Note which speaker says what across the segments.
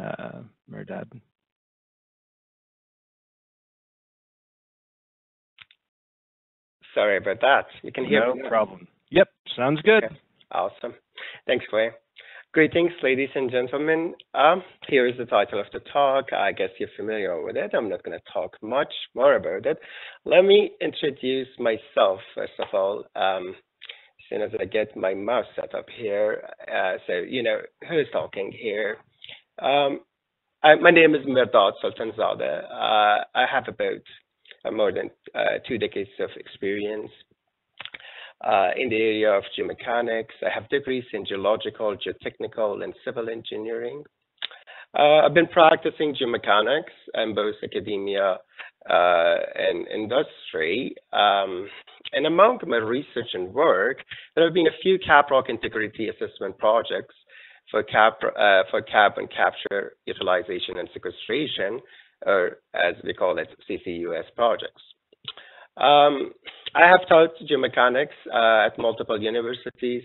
Speaker 1: uh, Mehrdad.
Speaker 2: Sorry about that. You can hear
Speaker 1: no
Speaker 2: me?
Speaker 1: No problem. Yep, sounds good.
Speaker 2: Okay. Awesome. Thanks, Clay. Greetings, ladies and gentlemen. Um, here is the title of the talk. I guess you're familiar with it. I'm not going to talk much more about it. Let me introduce myself, first of all, um, as soon as I get my mouse set up here. Uh, so, you know, who's talking here? Um, I, my name is Mehrdad Soltanzadeh. Uh, I have about uh, more than uh, two decades of experience uh, in the area of geomechanics. I have degrees in geological, geotechnical, and civil engineering. Uh, I've been practicing geomechanics in both academia uh, and industry. Um, and among my research and work, there have been a few caprock integrity assessment projects for, cap, uh, for carbon capture, utilization, and sequestration, or as we call it, CCUS projects. Um, I have taught geomechanics uh, at multiple universities,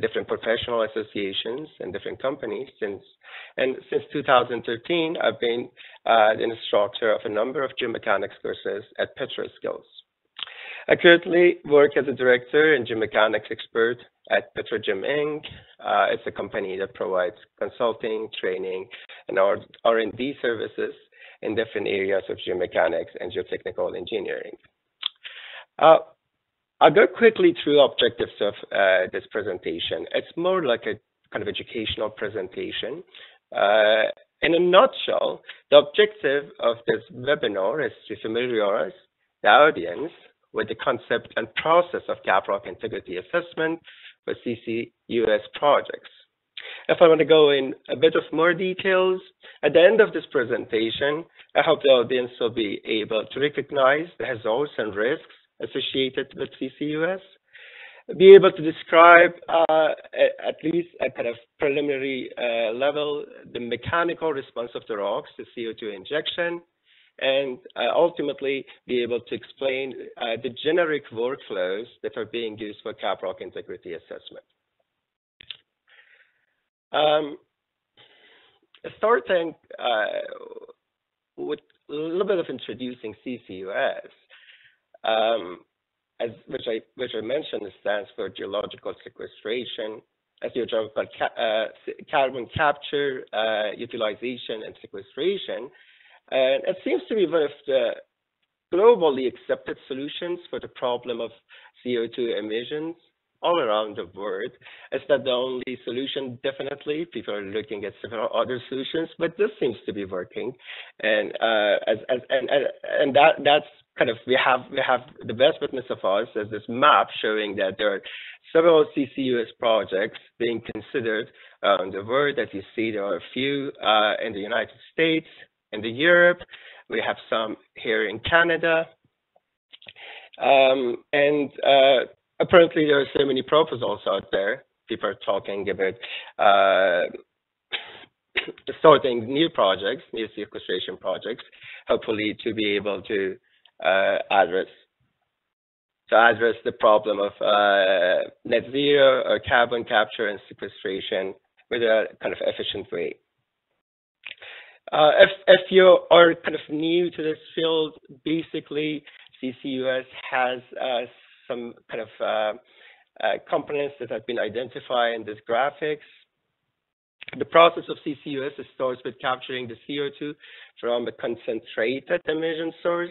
Speaker 2: different professional associations, and different companies since. And since 2013, I've been uh, the instructor of a number of geomechanics courses at PetroSkills. I currently work as a director and geomechanics expert at Petrogem Inc. Uh, it's a company that provides consulting, training, and R&D services in different areas of geomechanics and geotechnical engineering. Uh, I'll go quickly through the objectives of uh, this presentation. It's more like a kind of educational presentation. Uh, in a nutshell, the objective of this webinar is to familiarize the audience with the concept and process of caprock integrity assessment for CCUS projects. If I want to go in a bit of more details, at the end of this presentation, I hope the audience will be able to recognize the hazards and risks associated with CCUS, be able to describe uh, at least at kind of preliminary uh, level the mechanical response of the rocks to CO2 injection, and uh, ultimately be able to explain uh, the generic workflows that are being used for caprock integrity assessment. Um, starting uh, with a little bit of introducing CCUS, um, as, which I which I mentioned stands for geological sequestration, as geological ca uh, carbon capture, uh, utilization, and sequestration. And it seems to be one of the globally accepted solutions for the problem of CO2 emissions all around the world. It's not the only solution, definitely. People are looking at several other solutions, but this seems to be working. And uh, as, as and, and that that's kind of we have we have the best witness of us as this map showing that there are several CCUS projects being considered in the world. That you see, there are a few uh, in the United States, in the Europe. We have some here in Canada. Um, and uh, apparently there are so many proposals out there. People are talking about uh, starting new projects, new sequestration projects, hopefully to be able to uh, address to address the problem of uh, net zero or carbon capture and sequestration with a kind of efficient way. Uh, if, if you are kind of new to this field, basically CCUS has uh, some kind of uh, uh, components that have been identified in this graphics. The process of CCUS starts with capturing the CO2 from a concentrated emission source,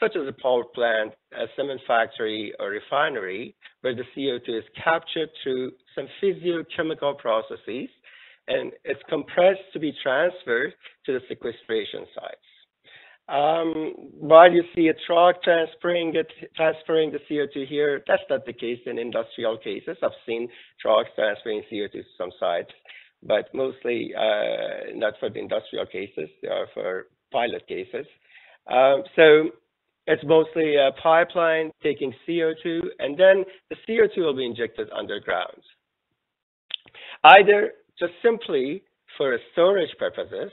Speaker 2: such as a power plant, a cement factory, or refinery, where the CO2 is captured through some physiochemical processes, and it's compressed to be transferred to the sequestration sites. Um, while you see a truck transferring it, transferring the CO2 here, that's not the case in industrial cases. I've seen trucks transferring CO2 to some sites, but mostly uh, not for the industrial cases. They are for pilot cases. Um, so it's mostly a pipeline taking CO2, and then the CO2 will be injected underground. Either just simply for storage purposes,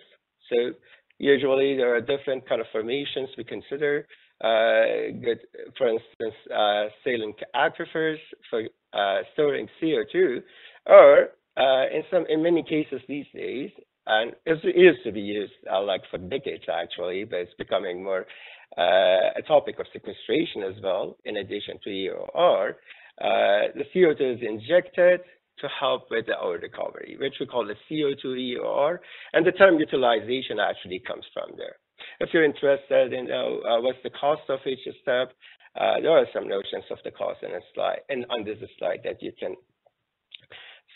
Speaker 2: so Usually there are different kind of formations we consider. Uh, good, for instance, uh, saline aquifers for uh, storing CO2, or uh, in some, in many cases these days, and it used to be used uh, like for decades actually, but it's becoming more uh, a topic of sequestration as well, in addition to EOR. The CO2 is injected to help with the oil recovery, which we call the CO2 EOR, and the term utilization actually comes from there. If you're interested in uh, what's the cost of each step, uh, there are some notions of the cost in a slide, and on this slide that you can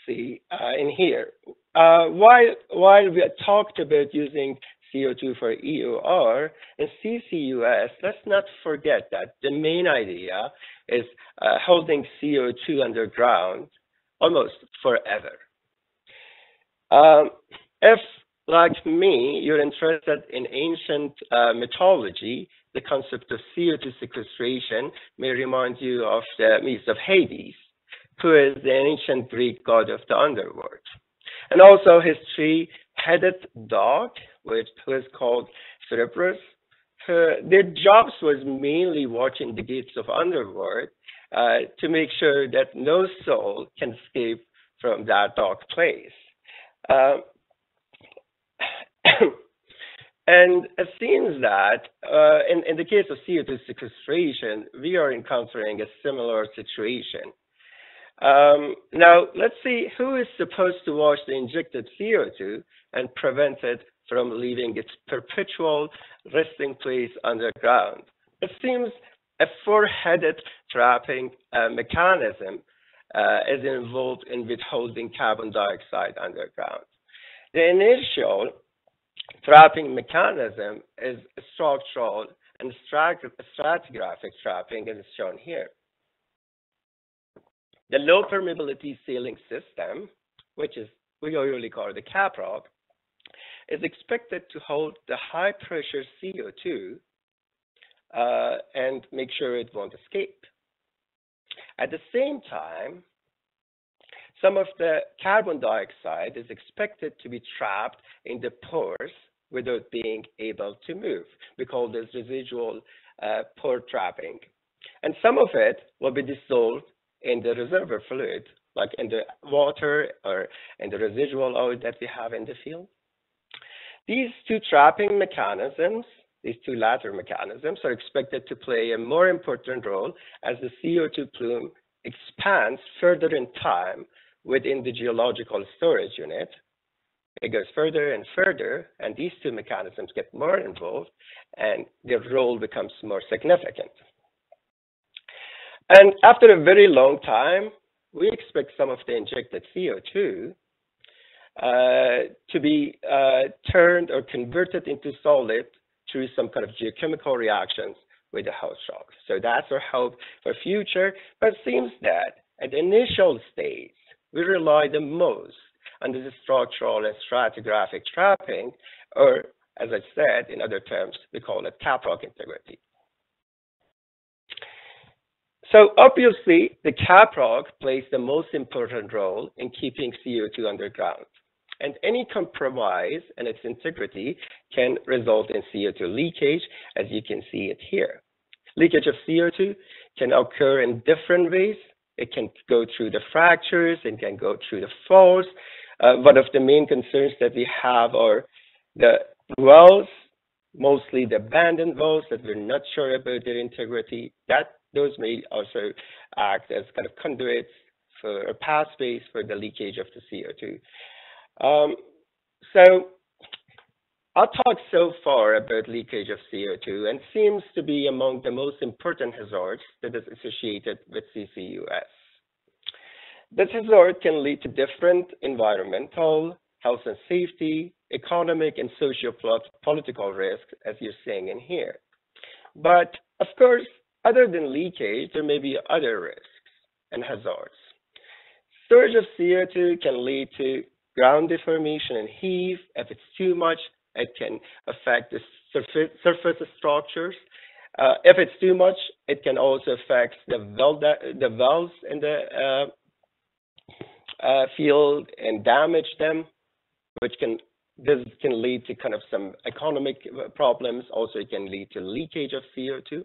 Speaker 2: see uh, in here. Uh, while while we talked about using CO2 for EOR and CCUS, let's not forget that the main idea is uh, holding CO2 underground almost forever. Um, if, like me, you're interested in ancient uh, mythology, the concept of CO2 sequestration may remind you of the myth of Hades, who is the ancient Greek god of the underworld. And also his three-headed dog, which was called Cerberus. their jobs was mainly watching the gates of underworld uh, to make sure that no soul can escape from that dark place. Uh, and it seems that uh, in, in the case of CO2 sequestration, we are encountering a similar situation. Um, now, let's see who is supposed to wash the injected CO2 and prevent it from leaving its perpetual resting place underground. It seems a four-headed trapping uh, mechanism uh, is involved in withholding carbon dioxide underground. The initial trapping mechanism is structural and stratigraphic trapping as shown here. The low permeability sealing system, which is we usually call the caprock, is expected to hold the high pressure CO2 uh, and make sure it won't escape. At the same time, some of the carbon dioxide is expected to be trapped in the pores without being able to move. We call this residual uh, pore trapping. And some of it will be dissolved in the reservoir fluid, like in the water or in the residual oil that we have in the field. These two trapping mechanisms, these two latter mechanisms, are expected to play a more important role as the CO2 plume expands further in time within the geological storage unit. It goes further and further, and these two mechanisms get more involved, and their role becomes more significant. And after a very long time, we expect some of the injected CO2 uh, to be uh, turned or converted into solid through some kind of geochemical reactions with the host rock. So that's our hope for future, but it seems that at the initial stage, we rely the most on the structural and stratigraphic trapping, or as I said, in other terms, we call it caprock integrity. So obviously, the caprock plays the most important role in keeping CO2 underground. And any compromise in its integrity can result in CO2 leakage, as you can see it here. Leakage of CO2 can occur in different ways. It can go through the fractures, it can go through the faults. Uh, one of the main concerns that we have are the wells, mostly the abandoned wells that we're not sure about their integrity. That those may also act as kind of conduits for a pathways for the leakage of the CO2. Um, so I'll talk so far about leakage of CO2 and seems to be among the most important hazards that is associated with CCUS. This hazard can lead to different environmental, health and safety, economic and socio-political risks, as you're seeing in here. But of course, other than leakage, there may be other risks and hazards. Storage of CO2 can lead to ground deformation and heave. If it's too much, it can affect the surface, surface structures. Uh, if it's too much, it can also affect the, the valves in the uh, uh, field and damage them, which can this can lead to kind of some economic problems. Also, it can lead to leakage of CO2.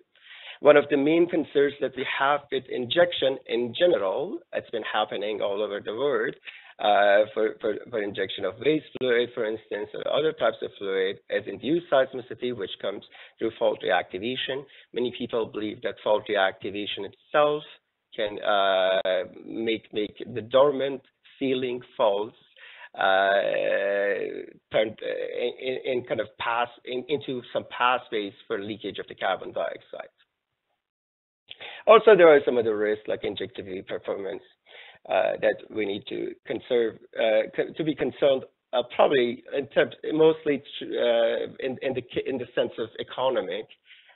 Speaker 2: One of the main concerns that we have with injection in general, it's been happening all over the world, uh, for, for, for injection of waste fluid, for instance, or other types of fluid as induced seismicity, which comes through fault reactivation. Many people believe that fault reactivation itself can uh, make, make the dormant sealing faults uh, uh, in, in, kind of pass in, into some pathways for leakage of the carbon dioxide. Also, there are some other risks like injectivity performance that we need to conserve uh, to be concerned uh, probably in terms mostly in, in the in the sense of economic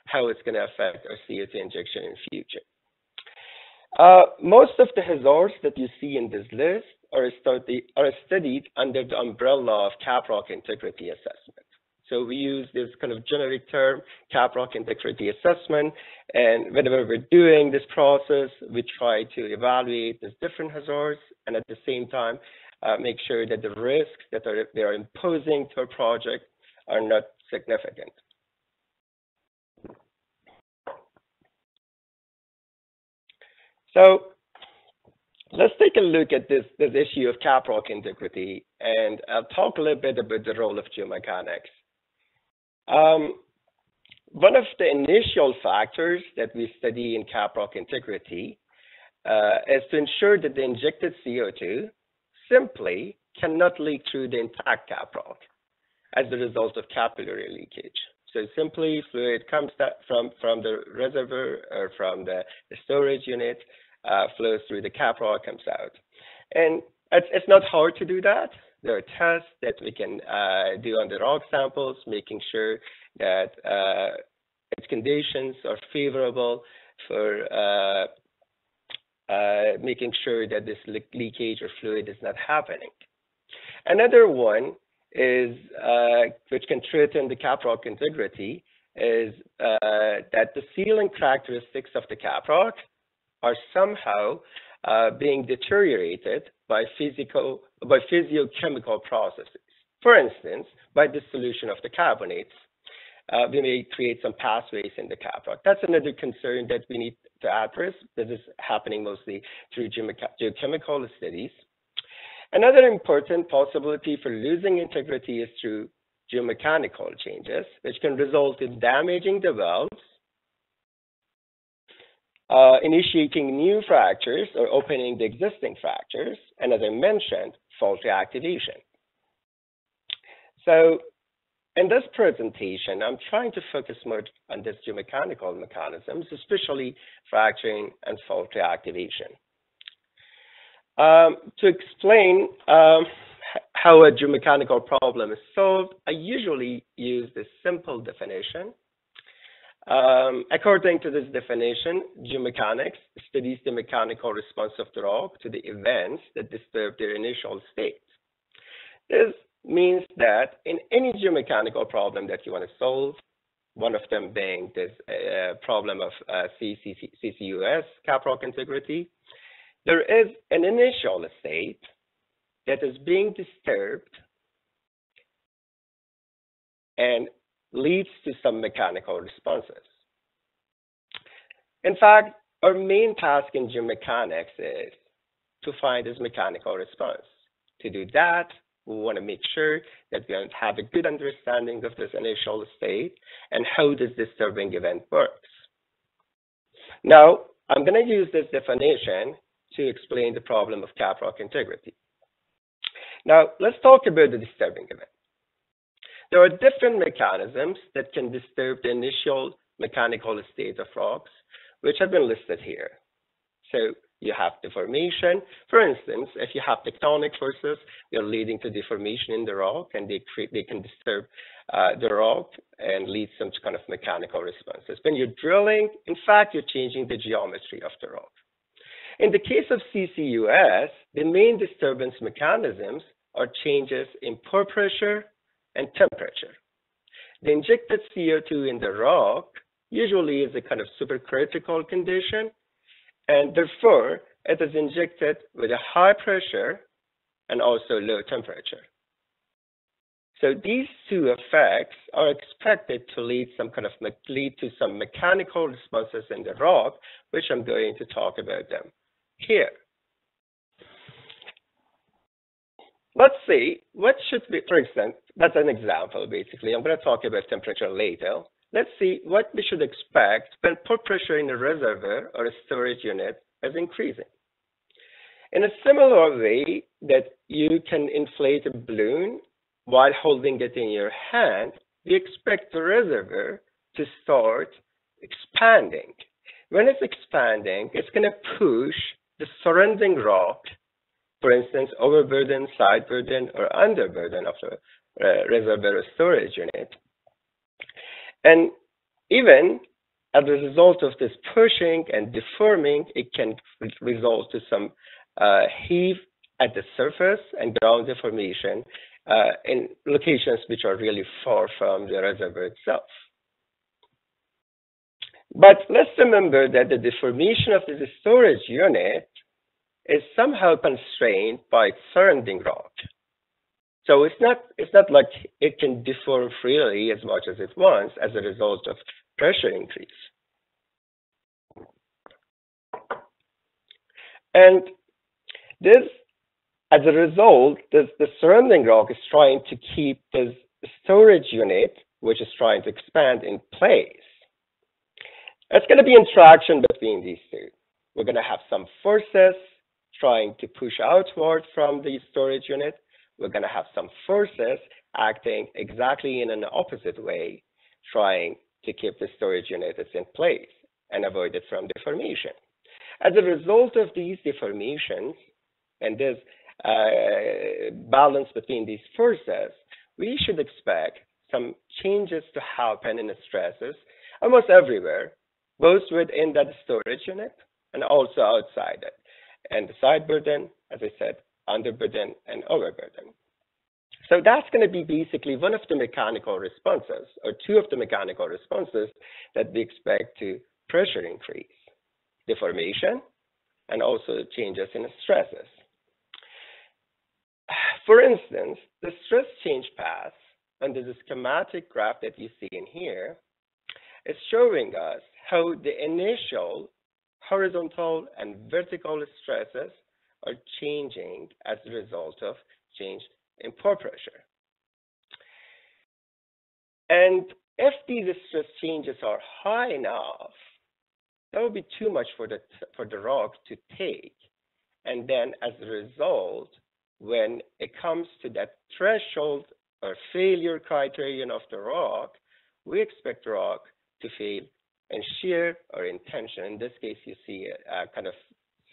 Speaker 2: how it's going to affect our CO2 injection in future. Uh, most of the hazards that you see in this list are, are studied under the umbrella of caprock integrity assessment. So we use this kind of generic term, caprock integrity assessment, and whenever we're doing this process, we try to evaluate these different hazards, and at the same time, uh, make sure that the risks that are, they are imposing to a project are not significant. So let's take a look at this, this issue of caprock integrity, and I'll talk a little bit about the role of geomechanics. Um, one of the initial factors that we study in caprock integrity uh, is to ensure that the injected CO2 simply cannot leak through the intact caprock as a result of capillary leakage. So simply fluid comes from, from the reservoir or from the, storage unit, uh, flows through the caprock, comes out. And it's, it's not hard to do that. There are tests that we can uh, do on the rock samples, making sure that uh, its conditions are favorable for uh, uh making sure that this le leakage or fluid is not happening. Another one is, uh, which can threaten the caprock integrity, is that the sealing characteristics of the caprock are somehow uh, being deteriorated by physical, by physiochemical processes. For instance, by dissolution of the carbonates, uh, we may create some pathways in the caprock. That's another concern that we need to address. This is happening mostly through geochemical studies. Another important possibility for losing integrity is through geomechanical changes, which can result in damaging the valves uh, initiating new fractures or opening the existing fractures, and as I mentioned, fault reactivation. So in this presentation, I'm trying to focus more on this geomechanical mechanisms, especially fracturing and fault reactivation. Um, to explain um, how a geomechanical problem is solved, I usually use this simple definition um, according to this definition, geomechanics studies the mechanical response of the rock to the events that disturb their initial state. This means that in any geomechanical problem that you want to solve, one of them being this uh, problem of uh, CCUS, caprock integrity, there is an initial state that is being disturbed and leads to some mechanical responses. In fact, our main task in geomechanics is to find this mechanical response. To do that, we want to make sure that we have a good understanding of this initial state and how this disturbing event works. Now, I'm going to use this definition to explain the problem of caprock integrity. Now, let's talk about the disturbing event. There are different mechanisms that can disturb the initial mechanical state of rocks, which have been listed here. So you have deformation. For instance, if you have tectonic forces, they're leading to deformation in the rock, and they, create, they can disturb uh, the rock and lead some kind of mechanical responses. When you're drilling, in fact, you're changing the geometry of the rock. In the case of CCUS, the main disturbance mechanisms are changes in pore pressure and temperature. The injected CO2 in the rock usually is a kind of supercritical condition, and therefore it is injected with a high pressure and also low temperature. So these two effects are expected to lead some kind of lead to some mechanical responses in the rock, which I'm going to talk about them here. let's see, what should be, for instance, that's an example, basically. I'm going to talk about temperature later. Let's see what we should expect when pore pressure in a reservoir or a storage unit is increasing. In a similar way that you can inflate a balloon while holding it in your hand, we expect the reservoir to start expanding. When it's expanding, it's going to push the surrounding rock, for instance, overburden, side burden, or underburden of the reservoir storage unit. And even as a result of this pushing and deforming, it can result to some uh, heave at the surface and ground deformation uh, in locations which are really far from the reservoir itself. But let's remember that the deformation of the storage unit is somehow constrained by its surrounding rock. So it's not it's not like it can deform freely as much as it wants as a result of pressure increase. And this, as a result, this, the surrounding rock is trying to keep this storage unit, which is trying to expand in place. It's going to be interaction between these two. We're going to have some forces trying to push outward from the storage unit. We're going to have some forces acting exactly in an opposite way, trying to keep the storage unit in place and avoid it from deformation. As a result of these deformations and this uh, balance between these forces, we should expect some changes to happen in the stresses almost everywhere, both within that storage unit and also outside it. And the side burden, as I said, under burden and overburden. So that's going to be basically one of the mechanical responses, or two of the mechanical responses that we expect to pressure increase, deformation, and also changes in stresses. For instance, the stress change path under the schematic graph that you see in here is showing us how the initial horizontal and vertical stresses are changing as a result of change in pore pressure. And if these stress changes are high enough, that would be too much for the, for the rock to take. And then as a result, when it comes to that threshold or failure criterion of the rock, we expect rock to fail in shear or in tension. In this case, you see a, a kind of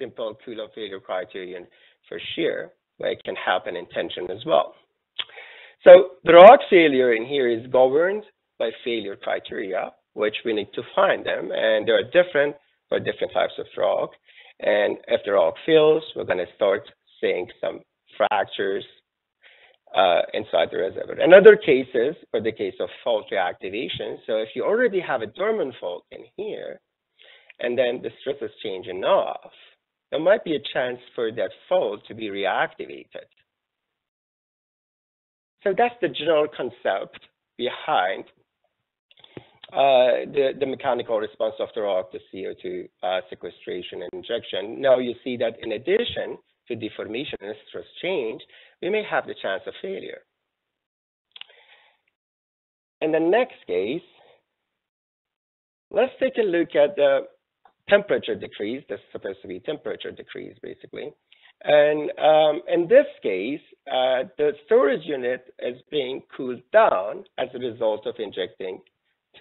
Speaker 2: simple Coulomb failure criterion for shear where it can happen in tension as well. So the rock failure in here is governed by failure criteria, which we need to find them. And they are different for different types of rock. And if the rock fails, we're going to start seeing some fractures uh, inside the reservoir. In other cases, for the case of fault reactivation, so if you already have a dormant fault in here, and then the stress is changing enough, there might be a chance for that fault to be reactivated. So that's the general concept behind uh, the, the mechanical response after of the rock to CO2 uh, sequestration and injection. Now you see that in addition to deformation and stress change, we may have the chance of failure. In the next case, let's take a look at the temperature decrease. This is supposed to be temperature decrease, basically. And um, in this case, uh, the storage unit is being cooled down as a result of injecting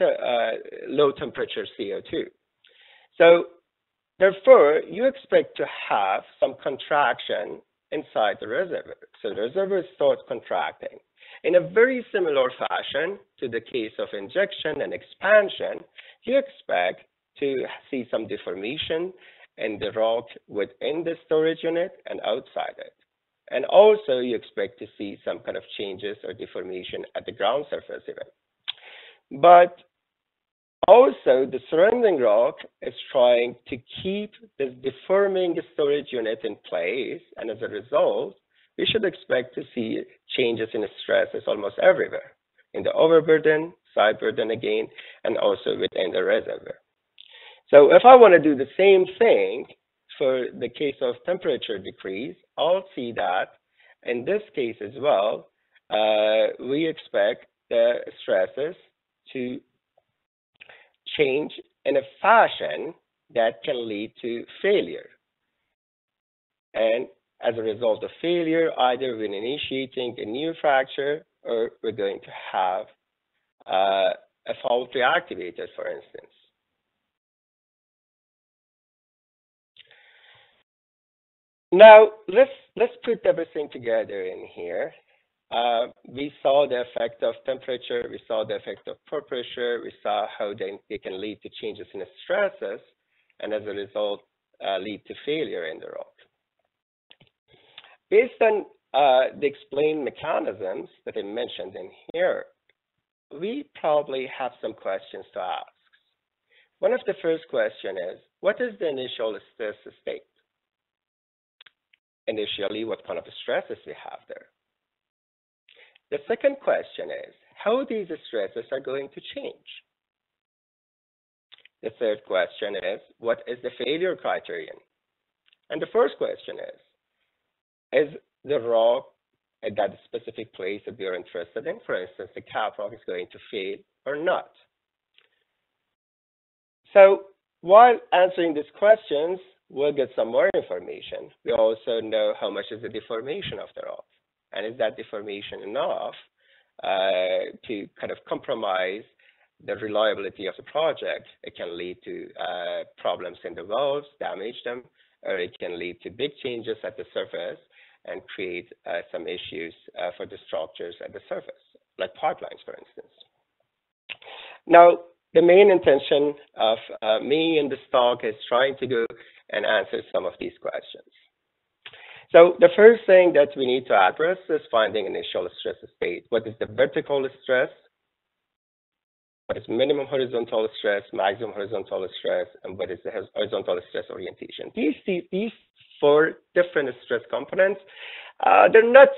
Speaker 2: uh, low temperature CO2. So therefore, you expect to have some contraction inside the reservoir. So the reservoir starts contracting. In a very similar fashion to the case of injection and expansion, you expect to see some deformation in the rock within the storage unit and outside it. And also you expect to see some kind of changes or deformation at the ground surface even. But also the surrounding rock is trying to keep this deforming storage unit in place. And as a result, we should expect to see changes in stresses almost everywhere in the overburden, side burden again, and also within the reservoir. So if I want to do the same thing for the case of temperature decrease, I'll see that in this case as well, uh, we expect the stresses to change in a fashion that can lead to failure. And as a result of failure, either we're initiating a new fracture or we're going to have uh, a faulty activator, for instance. Now let's let's put everything together in here. Uh, we saw the effect of temperature, we saw the effect of pore pressure, we saw how they, they can lead to changes in stresses, and as a result, uh, lead to failure in the rock. Based on uh, the explained mechanisms that I mentioned in here, we probably have some questions to ask. One of the first question is, what is the initial stress state? Initially, what kind of stresses we have there? The second question is, how these stresses are going to change? The third question is, what is the failure criterion? And the first question is, is the rock at that specific place that we are interested in, for instance, the rock is going to fail or not? So while answering these questions, we'll get some more information. We also know how much is the deformation of the rock. And is that deformation enough uh, to kind of compromise the reliability of the project? It can lead to uh, problems in the valves, damage them, or it can lead to big changes at the surface and create uh, some issues uh, for the structures at the surface, like pipelines, for instance. Now, the main intention of uh, me in this talk is trying to go and answer some of these questions. So the first thing that we need to address is finding initial stress state. What is the vertical stress? What is minimum horizontal stress, maximum horizontal stress, and what is the horizontal stress orientation? These, these four different stress components, uh, they're not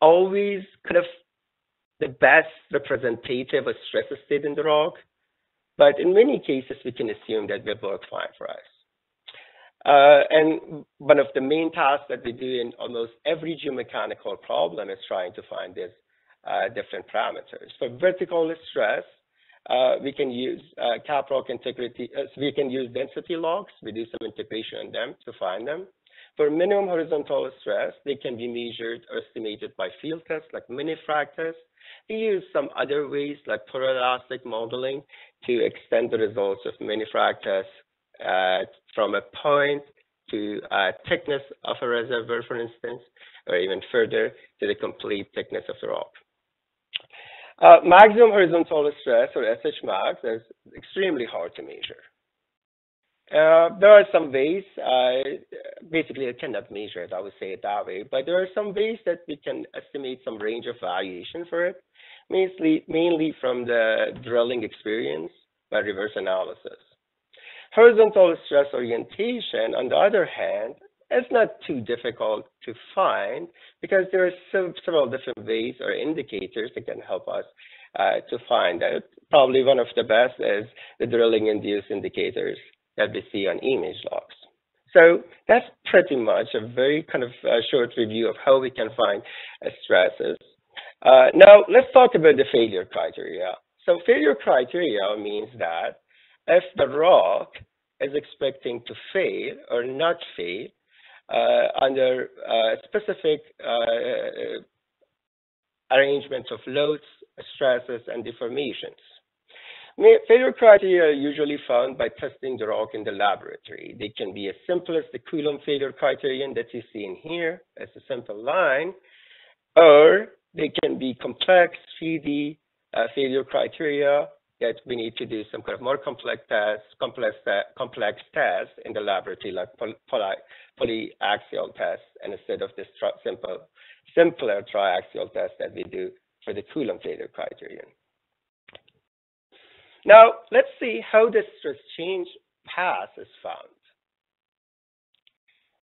Speaker 2: always kind of the best representative of stress state in the rock, but in many cases, we can assume that they work fine for us. Uh, and one of the main tasks that we do in almost every geomechanical problem is trying to find these uh, different parameters. For vertical stress, uh, we can use uh, caprock integrity, uh, we can use density logs. We do some integration on them to find them. For minimum horizontal stress, they can be measured or estimated by field tests like mini-frac tests. We use some other ways like poroelastic modeling to extend the results of mini-frac tests uh, from a point to a thickness of a reservoir, for instance, or even further to the complete thickness of the rock. Uh, maximum horizontal stress, or SHMAX, is extremely hard to measure. Uh, there are some ways, basically I cannot measure it, I would say it that way, but there are some ways that we can estimate some range of variation for it, mainly, mainly from the drilling experience by reverse analysis. Horizontal stress orientation, on the other hand, is not too difficult to find because there are several different ways or indicators that can help us uh, to find out. Probably one of the best is the drilling induced indicators that we see on image logs. So that's pretty much a very kind of uh, short review of how we can find uh, stresses. Uh, now let's talk about the failure criteria. So failure criteria means that if the rock is expecting to fail or not fail uh, under uh, specific uh, arrangements of loads, stresses, and deformations. Failure criteria are usually found by testing the rock in the laboratory. They can be as simple as the Coulomb failure criterion that you see in here as a simple line, or they can be complex 3D uh, failure criteria that we need to do some kind of more complex tests, complex, complex tests in the laboratory, like poly, poly, polyaxial tests, and instead of this simple, simpler triaxial test that we do for the Coulomb failure criterion. Now, let's see how this stress change path is found.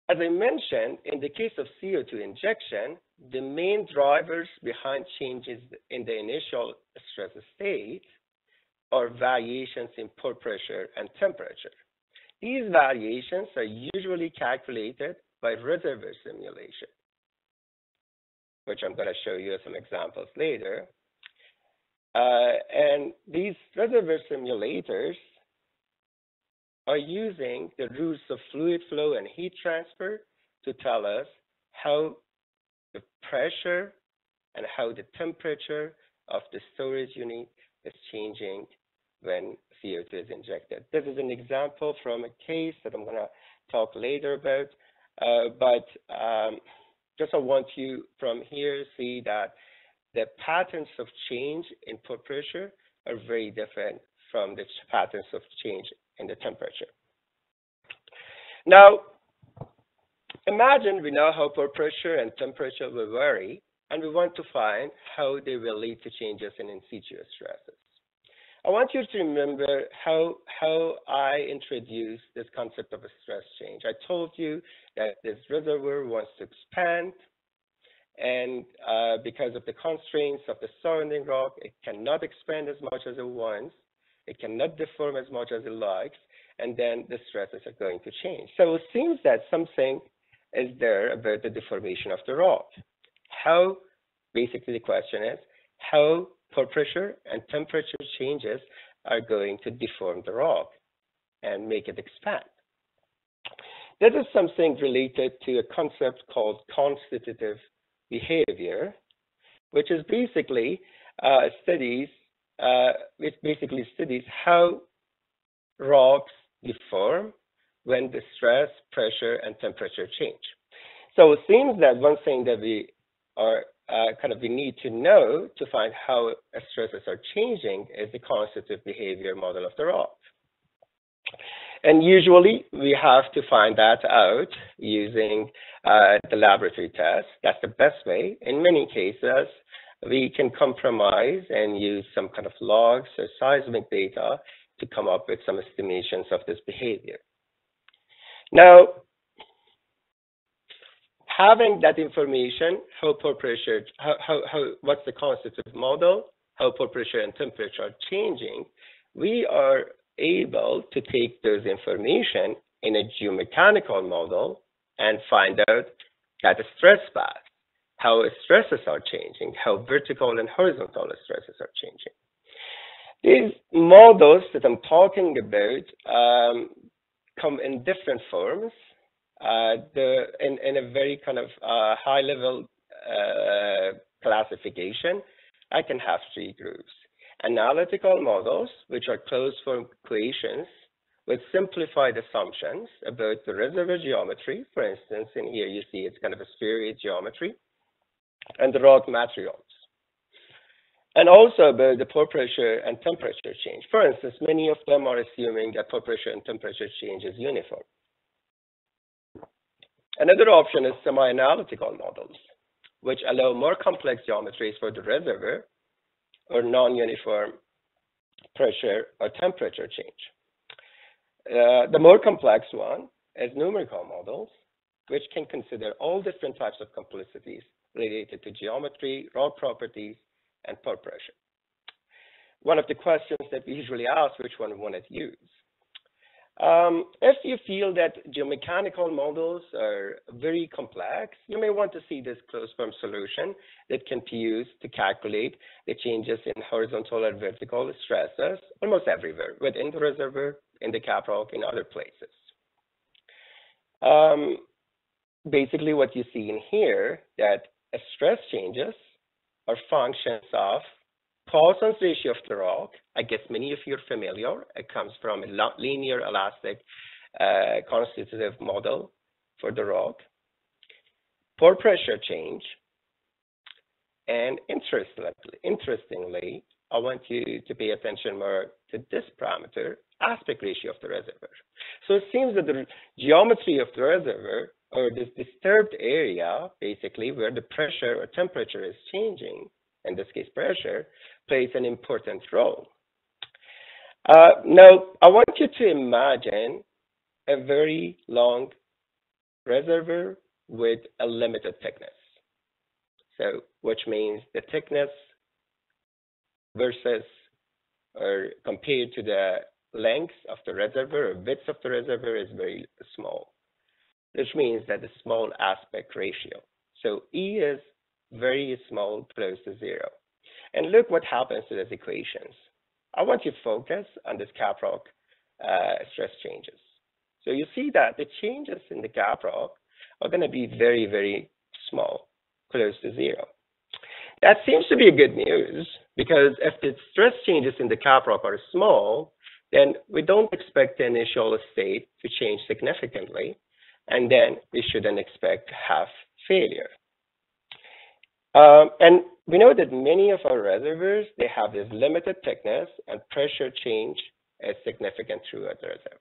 Speaker 2: As I mentioned, in the case of CO2 injection, the main drivers behind changes in the initial stress state are variations in pore pressure and temperature. These variations are usually calculated by reservoir simulation. which I'm going to show you some examples later. Uh, and these reservoir simulators are using the rules of fluid flow and heat transfer to tell us how the pressure and how the temperature of the storage unit is changing when CO2 is injected. This is an example from a case that I'm going to talk later about, uh, but um, just I want you from here see that the patterns of change in pore pressure are very different from the patterns of change in the temperature. Now, imagine we know how pore pressure and temperature will vary, and we want to find how they relate to changes in in situ stresses. I want you to remember how, how I introduced this concept of a stress change. I told you that this reservoir wants to expand, and uh, because of the constraints of the surrounding rock, it cannot expand as much as it wants. It cannot deform as much as it likes, and then the stresses are going to change. So it seems that something is there about the deformation of the rock. How, basically the question is, how pressure and temperature changes are going to deform the rock and make it expand. This is something related to a concept called constitutive behavior, which is basically uh, studies, uh, it basically studies how rocks deform when the stress, pressure, and temperature change. So it seems that one thing that we are uh, kind of we need to know to find how stresses are changing is the constitutive behavior model of the rock. And usually we have to find that out using uh, the laboratory test. That's the best way. In many cases, we can compromise and use some kind of logs or seismic data to come up with some estimations of this behavior. Now, having that information, how pore pressure, how, how, how, what's the constitutive model, how pore pressure and temperature are changing, we are able to take those information in a geomechanical model and find out that the stress path, how stresses are changing, how vertical and horizontal stresses are changing. These models that I'm talking about um, come in different forms the in, in a very kind of uh, high level uh, classification, I can have three groups. Analytical models, which are closed form equations with simplified assumptions about the reservoir geometry. For instance, in here you see it's kind of a spheroid geometry and the rock materials. And also about the pore pressure and temperature change. For instance, many of them are assuming that pore pressure and temperature change is uniform. Another option is semi-analytical models, which allow more complex geometries for the reservoir or non-uniform pressure or temperature change. Uh, the more complex one is numerical models, which can consider all different types of complicities related to geometry, rock properties, and pore pressure. One of the questions that we usually ask, which one we want to use? Um, if you feel that geomechanical models are very complex, you may want to see this closed form solution that can be used to calculate the changes in horizontal and vertical stresses almost everywhere, within the reservoir, in the caprock, in other places. Um, basically, what you see in here, that stress changes are functions of Poisson's ratio of the rock, I guess many of you are familiar. It comes from a linear elastic uh, constitutive model for the rock. Pore pressure change. And interestingly, interestingly, I want you to pay attention more to this parameter, aspect ratio of the reservoir. So it seems that the geometry of the reservoir or this disturbed area, basically where the pressure or temperature is changing, in this case pressure, plays an important role. Uh, now, I want you to imagine a very long reservoir with a limited thickness. So, which means the thickness versus or compared to the length of the reservoir or width of the reservoir is very small, which means that the small aspect ratio. So E is very small, close to zero. And look what happens to those equations. I want you to focus on this caprock uh, stress changes. So you see that the changes in the caprock are going to be very, very small, close to zero. That seems to be good news because if the stress changes in the caprock are small, then we don't expect the initial state to change significantly, and then we shouldn't expect to have failure. Um, and we know that many of our reservoirs, they have this limited thickness and pressure change is significant throughout the reservoir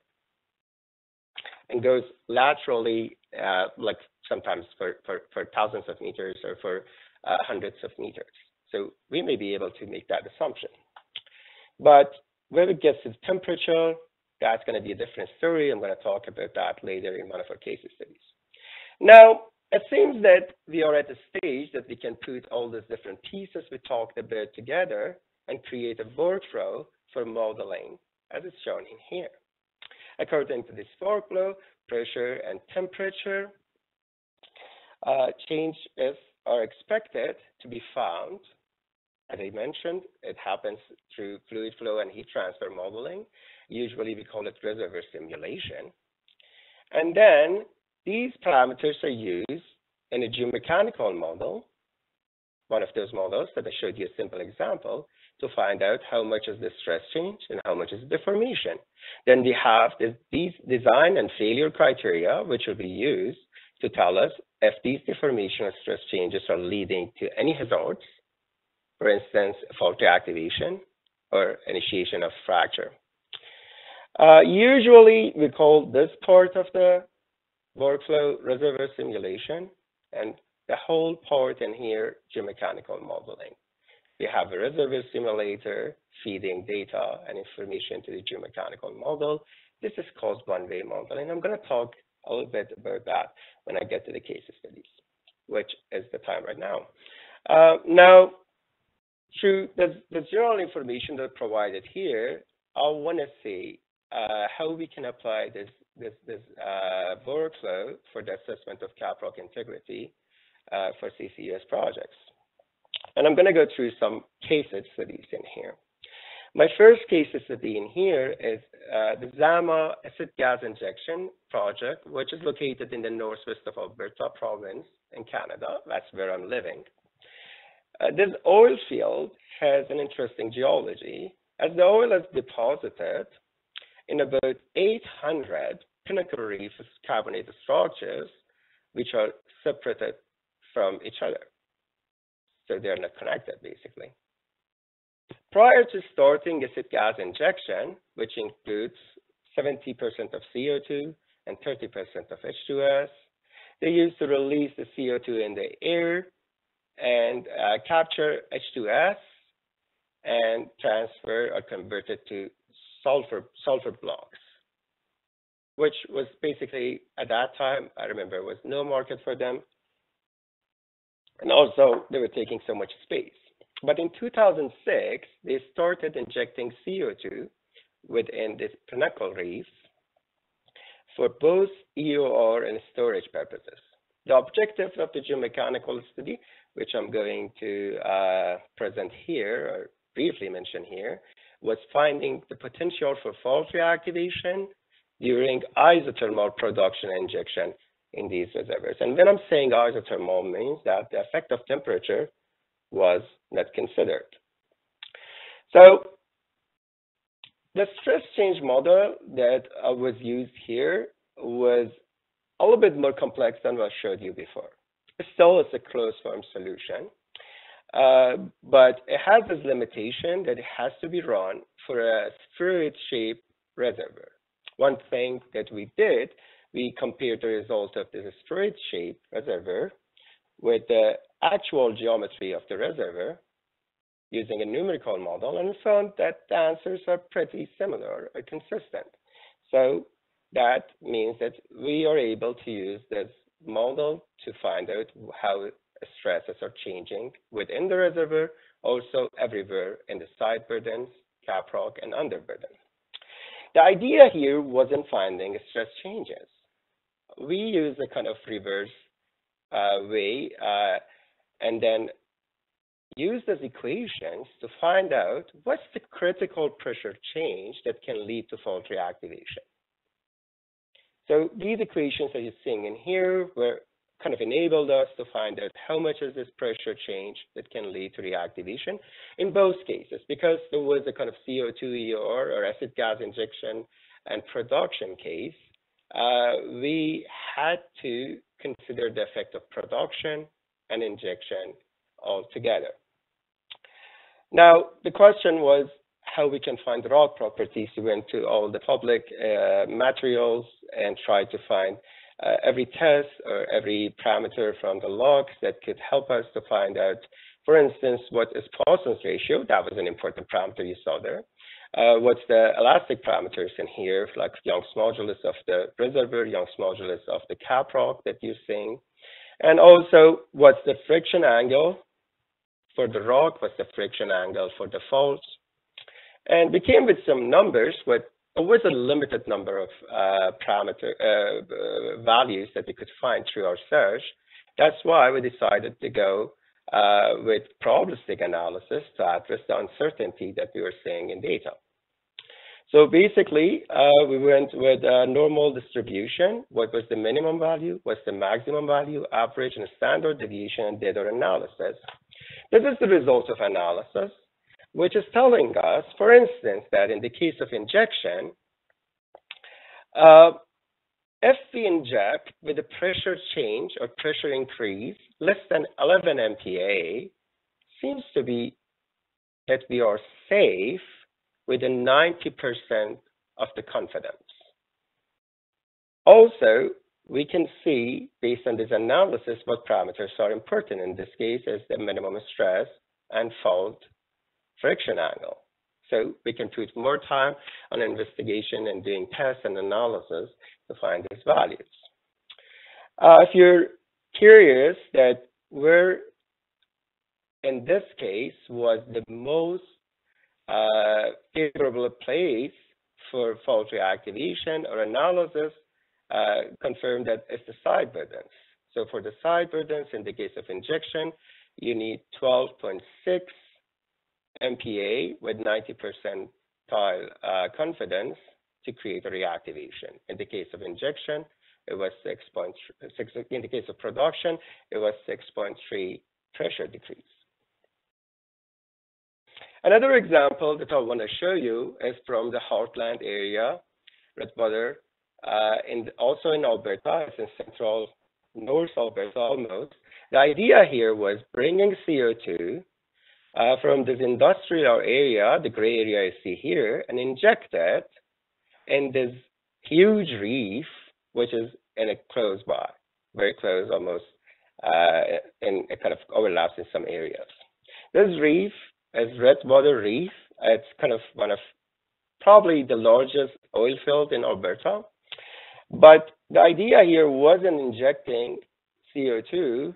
Speaker 2: and goes laterally, uh, like sometimes for, for, for thousands of meters or for uh, hundreds of meters. So we may be able to make that assumption. But when it gets to temperature, that's going to be a different story. I'm going to talk about that later in one of our case studies. Now, it seems that we are at a stage that we can put all these different pieces we talked about together and create a workflow for modeling as is shown in here. According to this workflow, pressure and temperature uh, changes are expected to be found. As I mentioned, it happens through fluid flow and heat transfer modeling. Usually we call it reservoir simulation. And then these parameters are used in a geomechanical model, one of those models that I showed you a simple example, to find out how much is the stress change and how much is the deformation. Then we have this, these design and failure criteria, which will be used to tell us if these deformation or stress changes are leading to any hazards, for instance, fault activation or initiation of fracture. Uh, usually, we call this part of the workflow reservoir simulation, and the whole part in here, geomechanical modeling. We have a reservoir simulator feeding data and information to the geomechanical model. This is called one-way model, and I'm going to talk a little bit about that when I get to the case studies, which is the time right now. Uh, now, through the, the general information that provided here, I want to see uh, how we can apply this this, this uh, workflow for the assessment of caprock integrity uh, for CCUS projects. And I'm going to go through some case studies in here. My first case study in here is uh, the Zama acid gas injection project, which is located in the northwest of Alberta province in Canada. That's where I'm living. Uh, this oil field has an interesting geology. As the oil is deposited in about 800 pinnacle reef carbonated structures, which are separated from each other. So they're not connected, basically. Prior to starting acid gas injection, which includes 70% of CO2 and 30% of H2S, they used to release the CO2 in the air and uh, capture H2S and transfer or convert it to sulfur, sulfur blocks, which was basically at that time, I remember, was no market for them. And also, they were taking so much space. But in 2006, they started injecting CO2 within this pinnacle reef for both EOR and storage purposes. The objective of the geomechanical study, which I'm going to uh, present here or briefly mention here, was finding the potential for fault reactivation during isothermal production injection in these reservoirs. And when I'm saying isothermal means that the effect of temperature was not considered. So the stress change model that uh, was used here was a little bit more complex than what I showed you before. Still is a closed form solution, uh, but it has this limitation that it has to be run for a spheroid-shaped reservoir. One thing that we did, we compared the result of this spheroid-shaped reservoir with the actual geometry of the reservoir using a numerical model and found that the answers are pretty similar or consistent. So that means that we are able to use this model to find out how stresses are changing within the reservoir, also everywhere in the side burdens, caprock, and underburden. The idea here wasn't finding stress changes. We use a kind of reverse uh, way. Uh, and then use those equations to find out what's the critical pressure change that can lead to fault reactivation. So these equations that you're seeing in here were kind of enabled us to find out how much is this pressure change that can lead to reactivation in both cases, because there was a kind of CO2 EOR or acid gas injection and production case, uh, we had to consider the effect of production and injection altogether. Now, the question was how we can find rock properties. We went to all the public uh, materials and tried to find uh, every test or every parameter from the logs that could help us to find out, for instance, what is Poisson's ratio. That was an important parameter you saw there. Uh, what's the elastic parameters in here, like Young's modulus of the reservoir, Young's modulus of the cap rock that you're seeing. And also, what's the friction angle for the rock, what's the friction angle for the faults. And we came with some numbers, but was a limited number of uh, parameter uh, uh, values that we could find through our search. That's why we decided to go uh, with probabilistic analysis to address the uncertainty that we were seeing in data. So basically, uh, we went with a normal distribution. What was the minimum value? What's the maximum value, average, and standard deviation, and our analysis. This is the result of analysis which is telling us, for instance, that in the case of injection, uh, if we inject with a pressure change or pressure increase less than 11 MPa, seems to be that we are safe within 90% of the confidence. Also, we can see, based on this analysis, what parameters are important. In this case, is the minimum stress and fault friction angle. So we can put more time on investigation and doing tests and analysis to find these values. Uh, if you're curious that where in this case was the most uh, favorable place for fault reactivation or analysis, uh, confirmed that it's the side burdens. So for the side burdens, in the case of injection, you need 12.6 MPa with 90 percentile uh, confidence to create a reactivation. In the case of injection, it was 6.6. In the case of production, it was 6.3 pressure decrease. Another example that I want to show you is from the Heartland area, Redwater, uh, in, also in Alberta, it's in central North Alberta almost. The idea here was bringing CO2 uh, from this industrial area, the gray area you see here, and inject it in this huge reef, which is in a close by, very close almost, uh, and it kind of overlaps in some areas. This reef is Redwater Reef. It's kind of one of probably the largest oil field in Alberta. But the idea here wasn't injecting CO2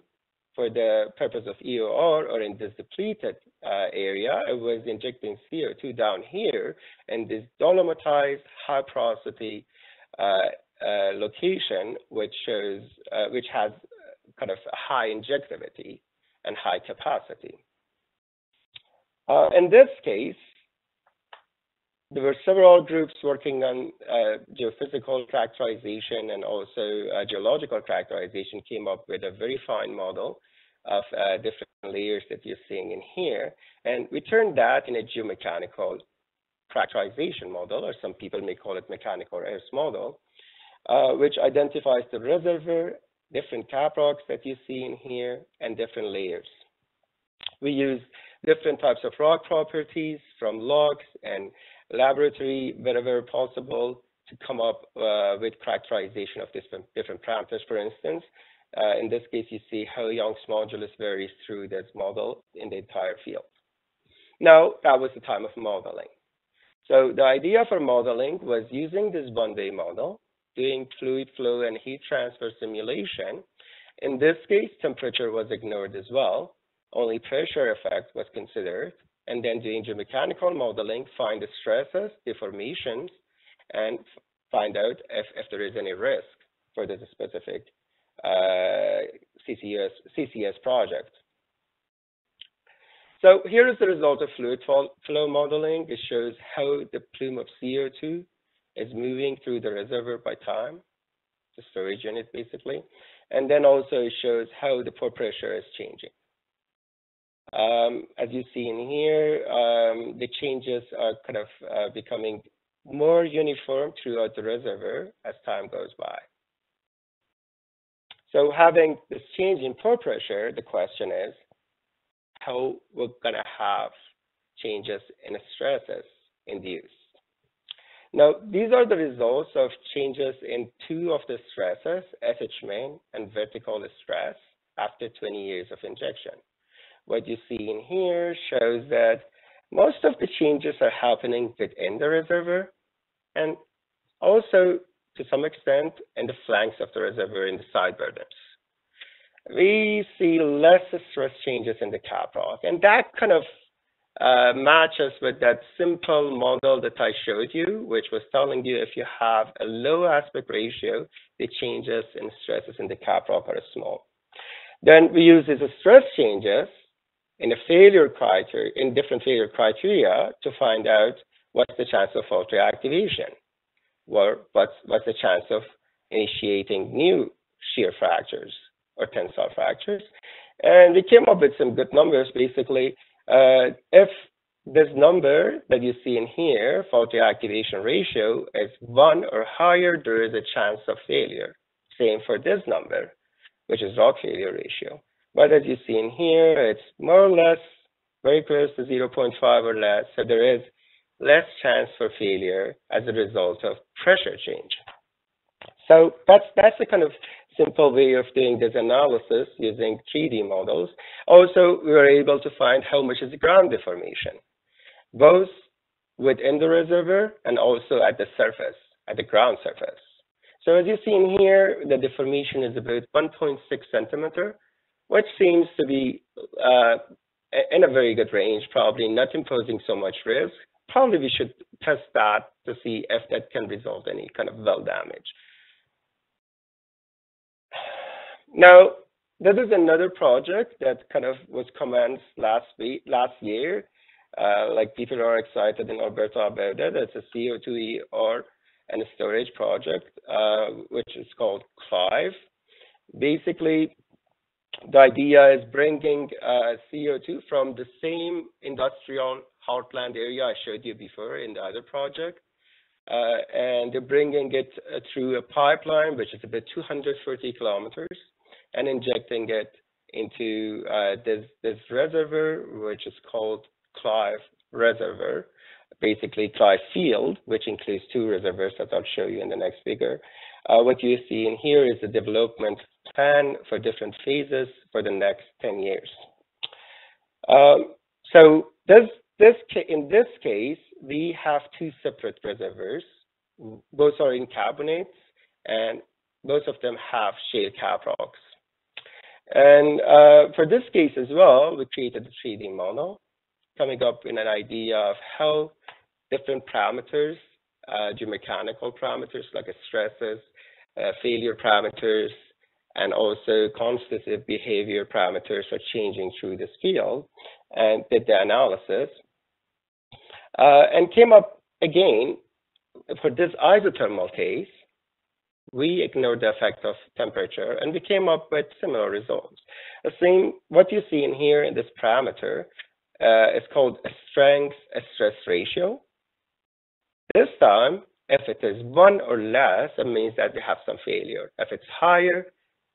Speaker 2: for the purpose of EOR or in this depleted uh, area, I was injecting CO2 down here in this dolomitized high porosity uh, uh, location, which shows, uh, which has kind of high injectivity and high capacity. Uh, in this case, there were several groups working on uh, geophysical characterization and also uh, geological characterization came up with a very fine model of uh, different layers that you're seeing in here. And we turned that in a geomechanical characterization model, or some people may call it mechanical earth model, uh, which identifies the reservoir, different cap rocks that you see in here, and different layers. We use different types of rock properties from logs and laboratory wherever possible to come up uh, with characterization of different, different parameters, for instance. Uh, in this case, you see how Young's modulus varies through this model in the entire field. Now, that was the time of modeling. So the idea for modeling was using this one-way model, doing fluid flow and heat transfer simulation. In this case, temperature was ignored as well. Only pressure effect was considered and then doing geomechanical modeling, find the stresses, deformations, and find out if, if there is any risk for this specific uh, CCS, CCS project. So here is the result of fluid flow modeling. It shows how the plume of CO2 is moving through the reservoir by time, the storage unit basically. And then also it shows how the pore pressure is changing. Um, as you see in here, um, the changes are kind of uh, becoming more uniform throughout the reservoir as time goes by. So having this change in pore pressure, the question is how we're going to have changes in stresses induced. Now, these are the results of changes in two of the stresses, SHmin and vertical stress, after 20 years of injection. What you see in here shows that most of the changes are happening within the reservoir and also to some extent in the flanks of the reservoir in the side. We see less stress changes in the caprock, and that kind of uh, matches with that simple model that I showed you, which was telling you if you have a low aspect ratio, the changes in stresses in the caprock are small. Then we use these stress changes in a failure criteria, in different failure criteria to find out what's the chance of fault reactivation, or what's, what's the chance of initiating new shear fractures or tensile fractures. And we came up with some good numbers. Basically, uh, if this number that you see in here, fault reactivation ratio, is one or higher, there is a chance of failure. Same for this number, which is rod failure ratio. But as you see in here, it's more or less very close to 0.5 or less. So there is less chance for failure as a result of pressure change. So that's that's the kind of simple way of doing this analysis using 3D models. Also, we were able to find how much is the ground deformation, both within the reservoir and also at the surface, at the ground surface. So as you see in here, the deformation is about 1.6 centimeter, which seems to be uh, in a very good range, probably not imposing so much risk. Probably we should test that to see if that can result in any kind of well damage. Now, this is another project that kind of was commenced last week, last year. Uh, like people are excited in Alberta about it. It's a CO2 EOR and a storage project, uh, which is called Clive. Basically, the idea is bringing uh, CO2 from the same industrial heartland area I showed you before in the other project, uh, and they're bringing it uh, through a pipeline, which is about 230 kilometers, and injecting it into this, this reservoir, which is called Clive Reservoir, basically Clive Field, which includes two reservoirs that I'll show you in the next figure. Uh, what you see in here is the development plan for different phases for the next 10 years. Um, so this, this in this case, we have two separate reservoirs. Both are in carbonates, and both of them have shale caprocks. And uh, for this case as well, we created a 3D model, coming up with an idea of how different parameters, uh, geomechanical parameters like stresses, uh, failure parameters, and also constitutive behavior parameters are changing through this field, and did the analysis, uh, and came up again for this isothermal case, we ignored the effect of temperature and we came up with similar results. The same, what you see in here in this parameter uh, is called a strength a stress ratio. This time, if it is one or less, it means that we have some failure. If it's higher,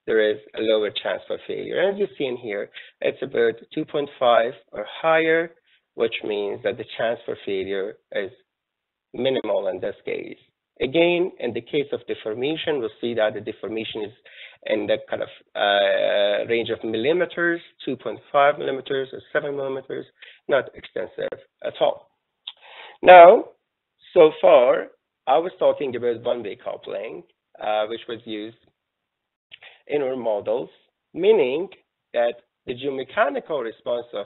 Speaker 2: there is a lower chance for failure. And as you see in here, it's about 2.5 or higher, which means that the chance for failure is minimal in this case. Again, in the case of deformation, we'll see that the deformation is in the kind of uh, range of millimeters, 2.5 millimeters or 7 millimeters, not extensive at all. Now, so far, I was talking about one-way coupling, uh, which was used in our models, meaning that the geomechanical response of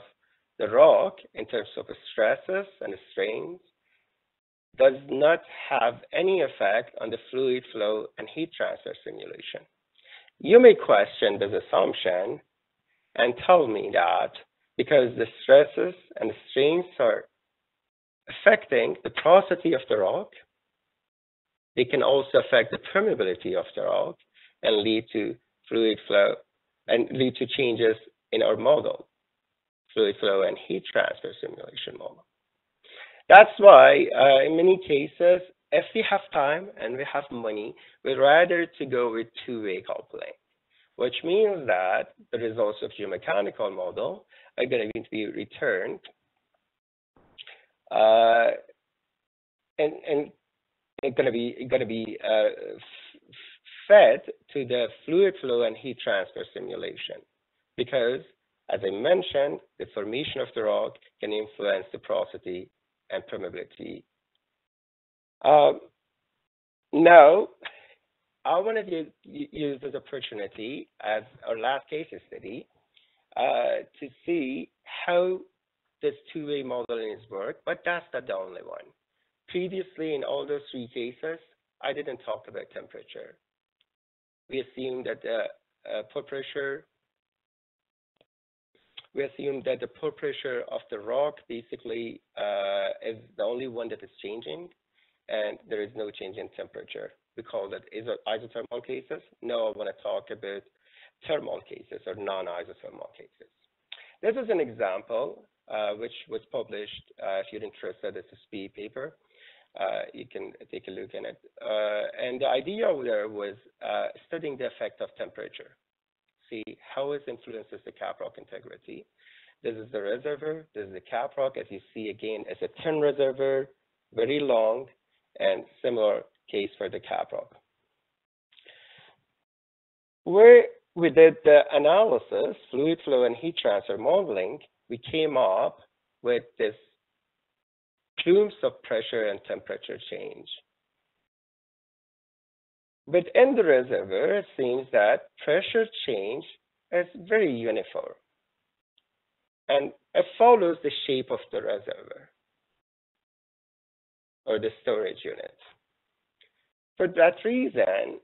Speaker 2: the rock in terms of stresses and strains does not have any effect on the fluid flow and heat transfer simulation. You may question this assumption and tell me that because the stresses and the strains are affecting the porosity of the rock. They can also affect the permeability of the rock and lead to fluid flow and lead to changes in our model, fluid flow and heat transfer simulation model. That's why uh, in many cases, if we have time and we have money, we'd rather to go with two-way coupling, which means that the results of your mechanical model are going to be returned uh, and and it's going to be going to be uh, fed to the fluid flow and heat transfer simulation because as I mentioned, the formation of the rock can influence the porosity and permeability. Um, now, I wanted to use this opportunity as our last case study uh, to see how this two-way modeling is work, but that's not the only one. Previously, in all those three cases, I didn't talk about temperature. We assume that the uh, pore pressure, we assumed that the pore pressure of the rock basically uh, is the only one that is changing, and there is no change in temperature. We call that isothermal cases. Now I want to talk about thermal cases or non-isothermal cases. This is an example uh, which was published. If you're interested, it's a SPE paper. Uh, you can take a look in it. Uh, and the idea there was uh, studying the effect of temperature, see how it influences the caprock integrity. This is the reservoir. This is the caprock. As you see again, it's a thin reservoir, very long, and similar case for the caprock. Where we did the analysis, fluid flow and heat transfer modeling, we came up with this plumes of pressure and temperature change. Within the reservoir, it seems that pressure change is very uniform and it follows the shape of the reservoir or the storage unit. For that reason,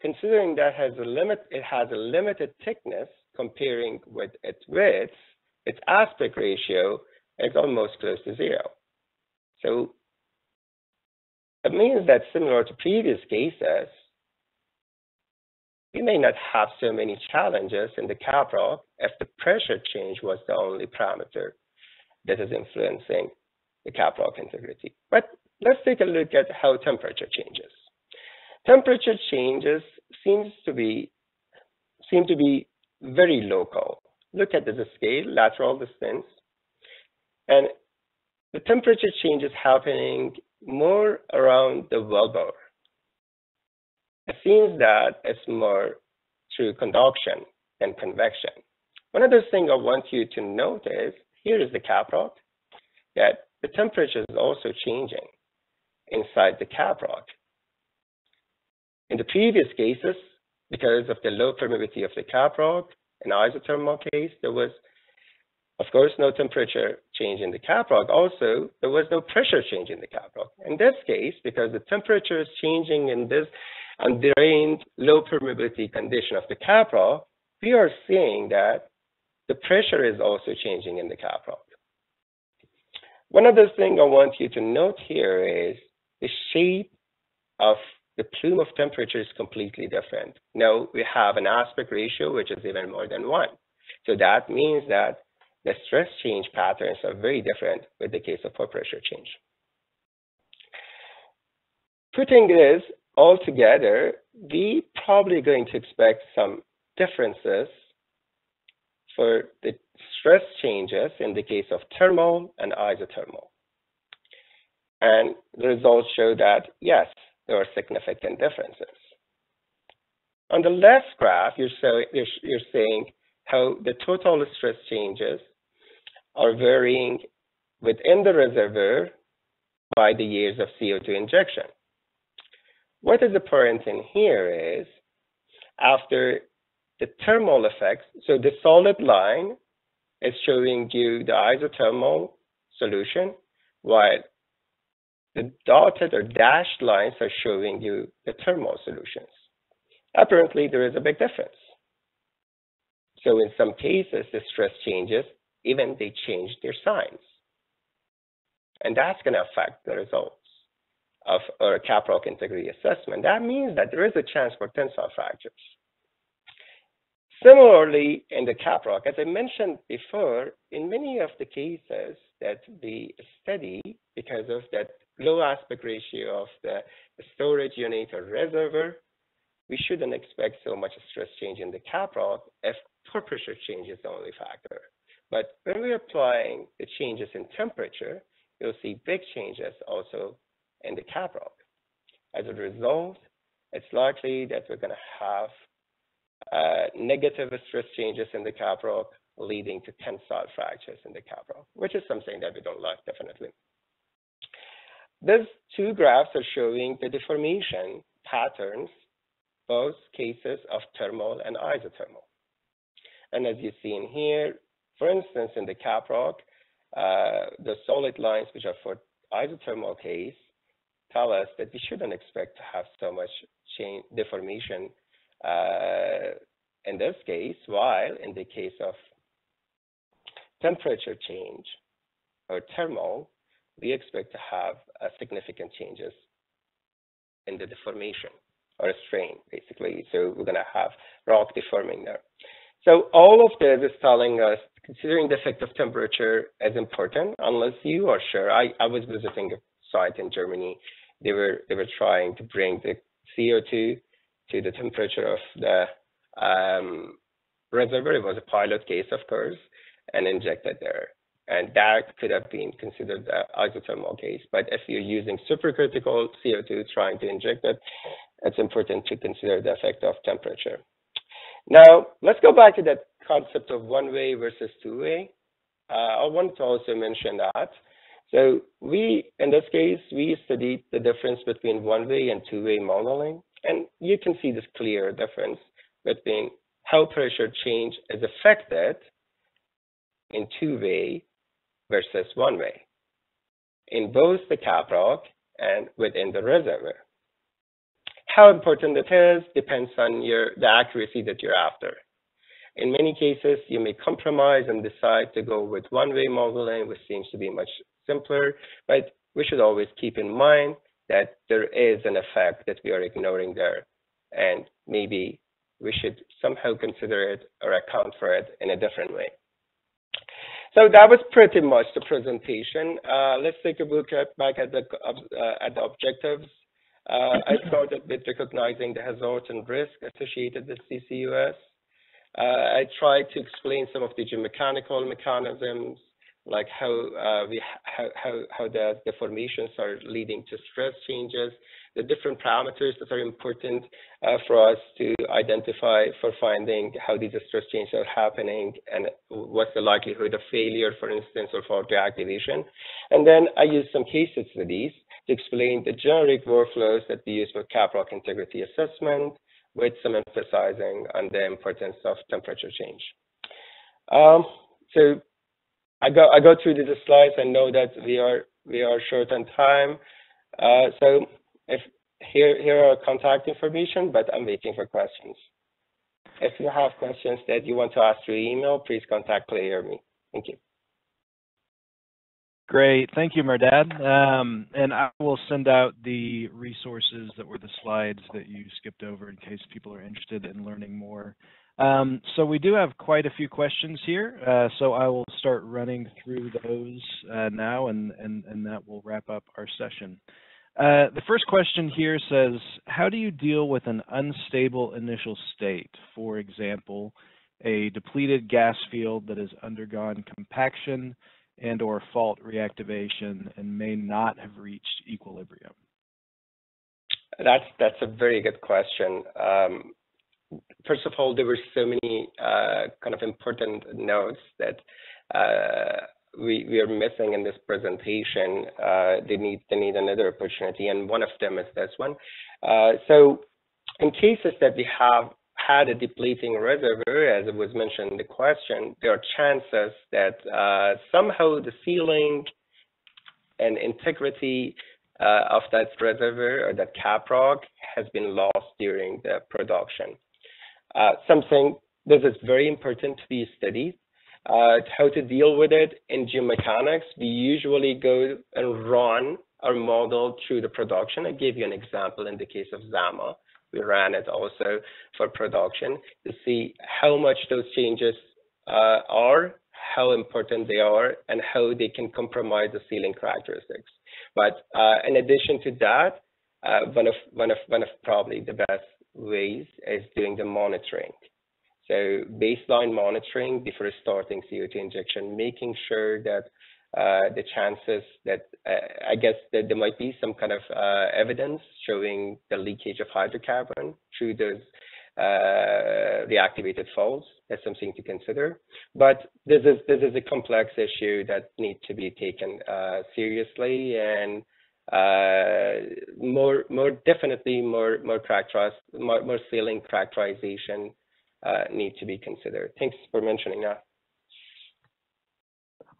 Speaker 2: considering that has a limit, it has a limited thickness, comparing with its width, its aspect ratio is almost close to zero. So it means that similar to previous cases, we may not have so many challenges in the caprock if the pressure change was the only parameter that is influencing the caprock integrity. But let's take a look at how temperature changes. Temperature changes seems to be seem to be very local. Look at the scale, lateral distance, and the temperature change is happening more around the wellbore. It seems that it's more through conduction than convection. One other thing I want you to notice, here is the caprock, that the temperature is also changing inside the caprock. In the previous cases, because of the low permeability of the caprock, in isothermal case, there was, of course, no temperature change in the caprock. Also, there was no pressure change in the caprock. In this case, because the temperature is changing in this undrained, low permeability condition of the caprock, we are seeing that the pressure is also changing in the caprock. One other thing I want you to note here is the shape of the plume of temperature is completely different. Now we have an aspect ratio, which is even more than one. So that means that the stress change patterns are very different with the case of pore pressure change. Putting this all together, we probably going to expect some differences for the stress changes in the case of thermal and isothermal. And the results show that, yes, there are significant differences. On the left graph, you're, so, you're, you're saying how the total stress changes are varying within the reservoir by the years of CO2 injection. What is apparent in here is after the thermal effects, so the solid line is showing you the isothermal solution, while the dotted or dashed lines are showing you the thermal solutions. Apparently, there is a big difference. So in some cases, the stress changes, even they change their signs. And that's going to affect the results of our caprock integrity assessment. That means that there is a chance for tensile fractures. Similarly, in the caprock, as I mentioned before, in many of the cases that we study, because of that low aspect ratio of the storage unit or reservoir, we shouldn't expect so much stress change in the caprock if pore pressure change is the only factor. But when we're applying the changes in temperature, you'll see big changes also in the caprock. As a result, it's likely that we're going to have uh, negative stress changes in the caprock leading to tensile fractures in the caprock, which is something that we don't like, definitely. These two graphs are showing the deformation patterns, both cases of thermal and isothermal. And as you see in here, for instance, in the caprock, uh, the solid lines, which are for isothermal case, tell us that we shouldn't expect to have so much change, deformation uh, in this case, while in the case of temperature change or thermal, we expect to have uh, significant changes in the deformation or strain, basically. So we're going to have rock deforming there. So all of this is telling us, considering the effect of temperature as important, unless you are sure. I, I was visiting a site in Germany. They were they were trying to bring the CO2 to the temperature of the um, reservoir. It was a pilot case, of course, and injected there. And that could have been considered an isothermal case. But if you're using supercritical CO2 trying to inject it, it's important to consider the effect of temperature. Now, let's go back to that concept of one-way versus two-way. Uh, I want to also mention that. So we, in this case, we studied the difference between one-way and two-way modeling. And you can see this clear difference between how pressure change is affected in two-way versus one-way in both the caprock and within the reservoir. How important it is depends on your the accuracy that you're after. In many cases, you may compromise and decide to go with one-way modeling, which seems to be much simpler, but we should always keep in mind that there is an effect that we are ignoring there, and maybe we should somehow consider it or account for it in a different way. So that was pretty much the presentation. Uh, let's take a look at, back at the, uh, at the objectives. I started with recognizing the hazards and risk associated with CCUS. Uh, I tried to explain some of the geomechanical mechanisms like how uh, we how, how how the deformations are leading to stress changes, the different parameters that are important uh, for us to identify for finding how these stress changes are happening and what's the likelihood of failure, for instance, or fault reactivation. And then I used some case studies to explain the generic workflows that we use for caprock integrity assessment, with some emphasizing on the importance of temperature change. Um, so I go I go through the slides. I know that we are we are short on time. Uh, so if here here are contact information, but I'm waiting for questions. If you have questions that you want to ask through email, please contact Clay or me. Thank you.
Speaker 1: Great. Thank you, Mehrdad. Um, and I will send out the resources that were the slides that you skipped over in case people are interested in learning more. Um, so we do have quite a few questions here, uh, so I will start running through those uh, now, and, and, and that will wrap up our session. Uh, the first question here says, how do you deal with an unstable initial state? For example, a depleted gas field that has undergone compaction and or fault reactivation and may not have reached equilibrium?
Speaker 2: That's that's a very good question. Um, first of all, there were so many uh, kind of important notes that uh, we, we are missing in this presentation. Uh, they need they need another opportunity, and one of them is this one. Uh, so, in cases that we have had a depleting reservoir, as it was mentioned in the question, there are chances that uh, somehow the sealing and integrity uh, of that reservoir or that caprock has been lost during the production. Uh, something this is very important to be studied. Uh, how to deal with it in geomechanics, we usually go and run our model through the production. I gave you an example in the case of Zama. We ran it also for production to see how much those changes uh, are, how important they are, and how they can compromise the sealing characteristics. But uh, in addition to that, uh, one of one of one of probably the best ways is doing the monitoring. So baseline monitoring before starting CO2 injection, making sure that uh, the chances that uh, I guess that there might be some kind of uh, evidence showing the leakage of hydrocarbon through those uh, reactivated faults. That's something to consider. But this is this is a complex issue that needs to be taken uh, seriously and more more definitely more more characterize more, more sealing characterization need to be considered. Thanks for mentioning that.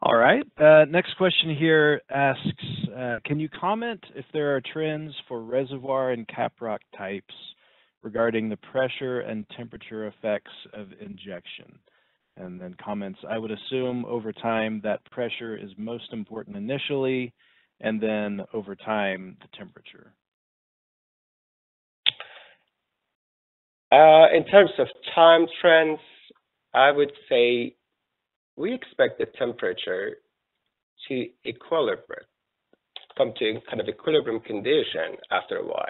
Speaker 1: All right. Uh, next question here asks, uh, can you comment if there are trends for reservoir and caprock types regarding the pressure and temperature effects of injection? And then comments, I would assume over time that pressure is most important initially, and then over time, the temperature.
Speaker 2: Uh, in terms of time trends, I would say we expect the temperature to equilibrate, come to kind of equilibrium condition after a while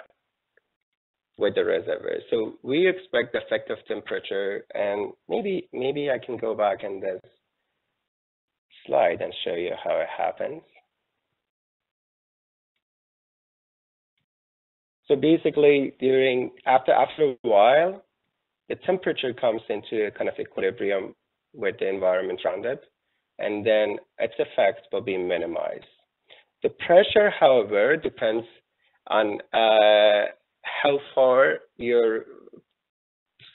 Speaker 2: with the reservoir. So we expect the effective temperature, and maybe maybe I can go back in this slide and show you how it happens. So basically, during after after a while, the temperature comes into a kind of equilibrium with the environment around it, and then its effects will be minimized. The pressure, however, depends on uh, how far your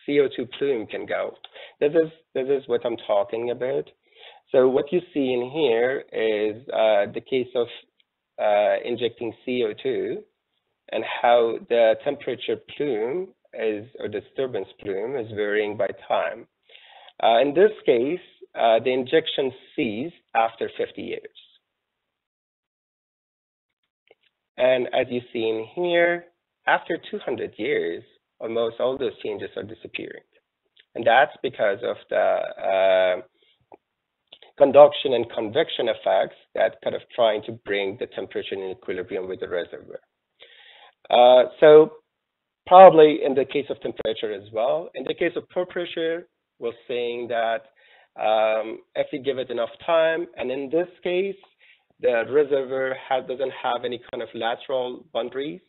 Speaker 2: CO2 plume can go. This is this is what I'm talking about. So what you see in here is uh, the case of uh, injecting CO2 and how the temperature plume is, or disturbance plume is varying by time. Uh, in this case, uh, the injection ceased after 50 years. And as you see in here, after 200 years, almost all those changes are disappearing. And that's because of the uh, conduction and convection effects that kind of trying to bring the temperature in equilibrium with the reservoir. Uh, so probably in the case of temperature as well. In the case of pore pressure, we're saying that um, if we give it enough time, and in this case, the reservoir has, doesn't have any kind of lateral boundaries.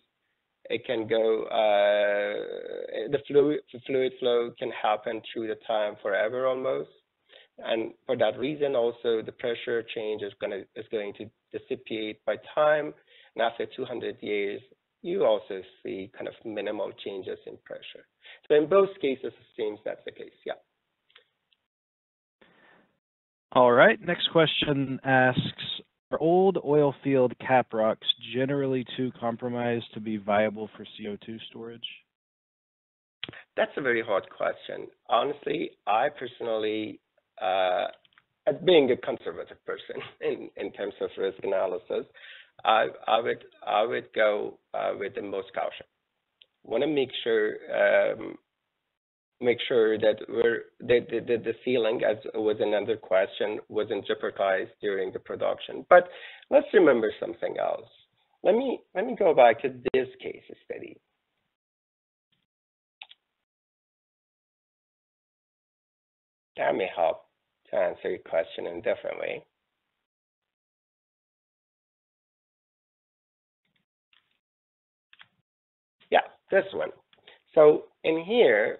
Speaker 2: It can go, uh, the fluid, the fluid flow can happen through the time forever almost. And for that reason, also the pressure change is going to is going to dissipate by time. And after 200 years, you also see kind of minimal changes in pressure. So in both cases, it seems that's the case. Yeah.
Speaker 1: All right. Next question asks, are old oil field cap rocks generally too compromised to be viable for CO2 storage?
Speaker 2: That's a very hard question. Honestly, I personally, uh, as being a conservative person in, in terms of risk analysis, I, I would I would go uh, with the most caution. Want to make sure um, make sure that we're the, the the sealing, as was another question, wasn't jeopardized during the production. But let's remember something else. Let me let me go back to this case study. That may help to answer your question in a different way. Yeah, this one. So in here,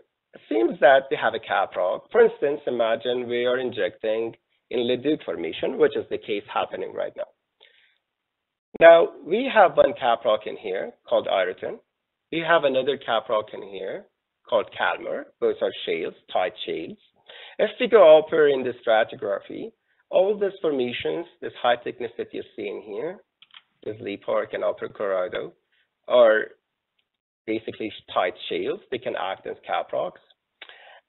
Speaker 2: seems that we have a caprock. For instance, imagine we are injecting in Leduc formation, which is the case happening right now. Now, we have one caprock in here called Ireton. We have another caprock in here called Calmar. Both are shales, tight shales. If we go upper in the stratigraphy, all these formations, this high thickness that you're seeing here, this Lea Park and Upper Colorado, are basically tight shales. They can act as caprocks.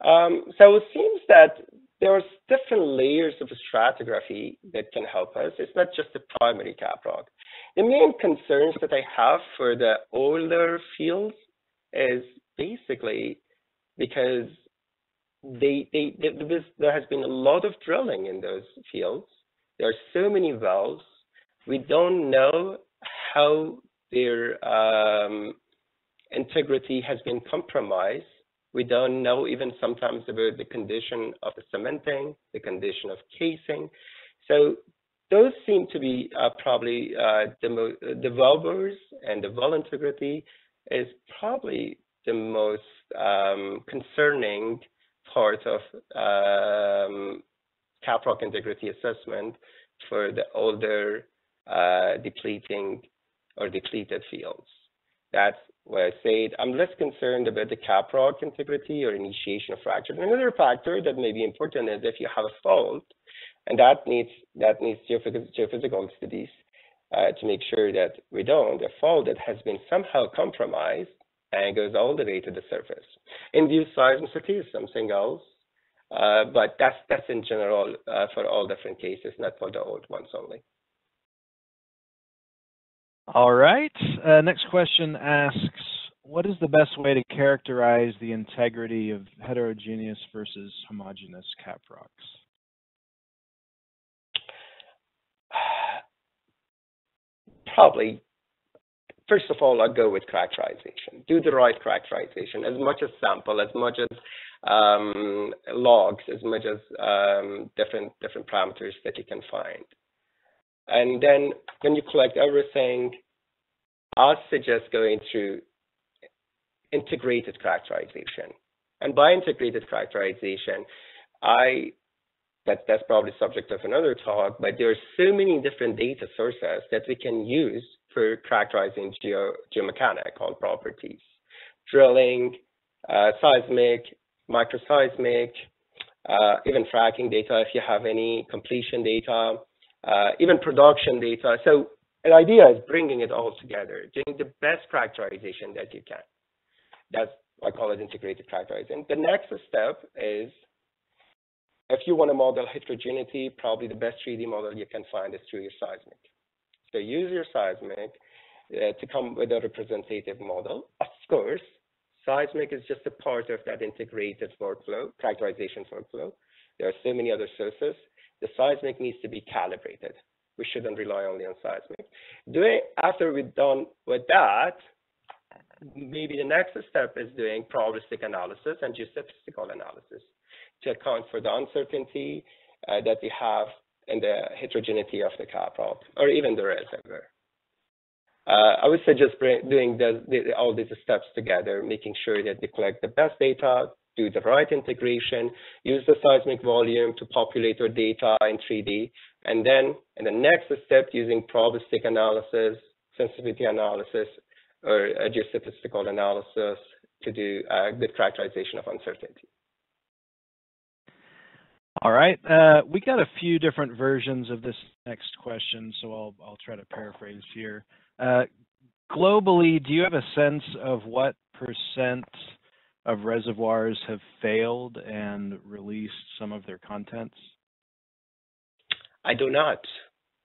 Speaker 2: Um, so it seems that there's different layers of stratigraphy that can help us. It's not just the primary caprock. The main concerns that I have for the older fields is basically because they, they, they, there has been a lot of drilling in those fields. There are so many wells. We don't know how their um, integrity has been compromised. We don't know even sometimes about the condition of the cementing, the condition of casing. So those seem to be uh, probably uh, the, bores and the well integrity is probably the most um, concerning part of um, caprock integrity assessment for the older uh, depleting or depleted fields. That's why I said I'm less concerned about the caprock integrity or initiation of fracture. Another factor that may be important is if you have a fault, and that needs that needs geophysical studies uh, to make sure that we don't. A fault that has been somehow compromised and goes all the way to the surface. In Induced seismicity is something else, uh, but that's that's in general uh, for all different cases, not for the old ones only.
Speaker 1: All right. Uh, next question asks, what is the best way to characterize the integrity of heterogeneous versus homogeneous cap rocks?
Speaker 2: Probably first of all, I'd go with characterization. Do the right characterization, as much as sample, as much as um, logs, as much as um, different different parameters that you can find. And then when you collect everything, I suggest going through integrated characterization. And by integrated characterization, I that that's probably subject of another talk, but there are so many different data sources that we can use for characterizing geo, geomechanical properties. Drilling, uh, seismic, microseismic, uh, even fracking data if you have any completion data, uh, even production data. So the idea is bringing it all together, doing the best characterization that you can. That's what I call it integrated characterization. The next step is if you want to model heterogeneity, probably the best 3D model you can find is through your seismic. So use your seismic uh, to come with a representative model. Of course, seismic is just a part of that integrated workflow, characterization workflow. There are so many other sources. The seismic needs to be calibrated. We shouldn't rely only on seismic. Doing after we're done with that, maybe the next step is doing probabilistic analysis and geostatistical analysis to account for the uncertainty uh, that we have in the heterogeneity of the caprock, or even the reservoir. Uh, I would suggest doing the, the, all these steps together, making sure that we collect the best data, do the right integration, use the seismic volume to populate our data in 3D, and then in the next step, using probabilistic analysis, sensitivity analysis, or geostatistical analysis to do a good characterization of uncertainty.
Speaker 1: All right. Uh, we got a few different versions of this next question, so I'll, I'll try to paraphrase here. Uh, globally, do you have a sense of what percent of reservoirs have failed and released some of their contents?
Speaker 2: I do not.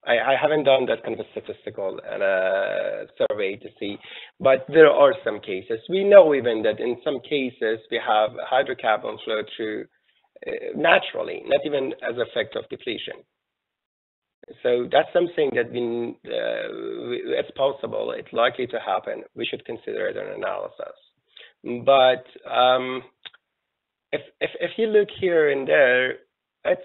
Speaker 2: I, I haven't done that kind of a statistical uh, survey to see, but there are some cases. We know even that in some cases we have hydrocarbon flow through uh, naturally, not even as effect of depletion. So that's something that been, uh, it's possible, it's likely to happen. We should consider it an analysis. But um, if, if if you look here and there, it's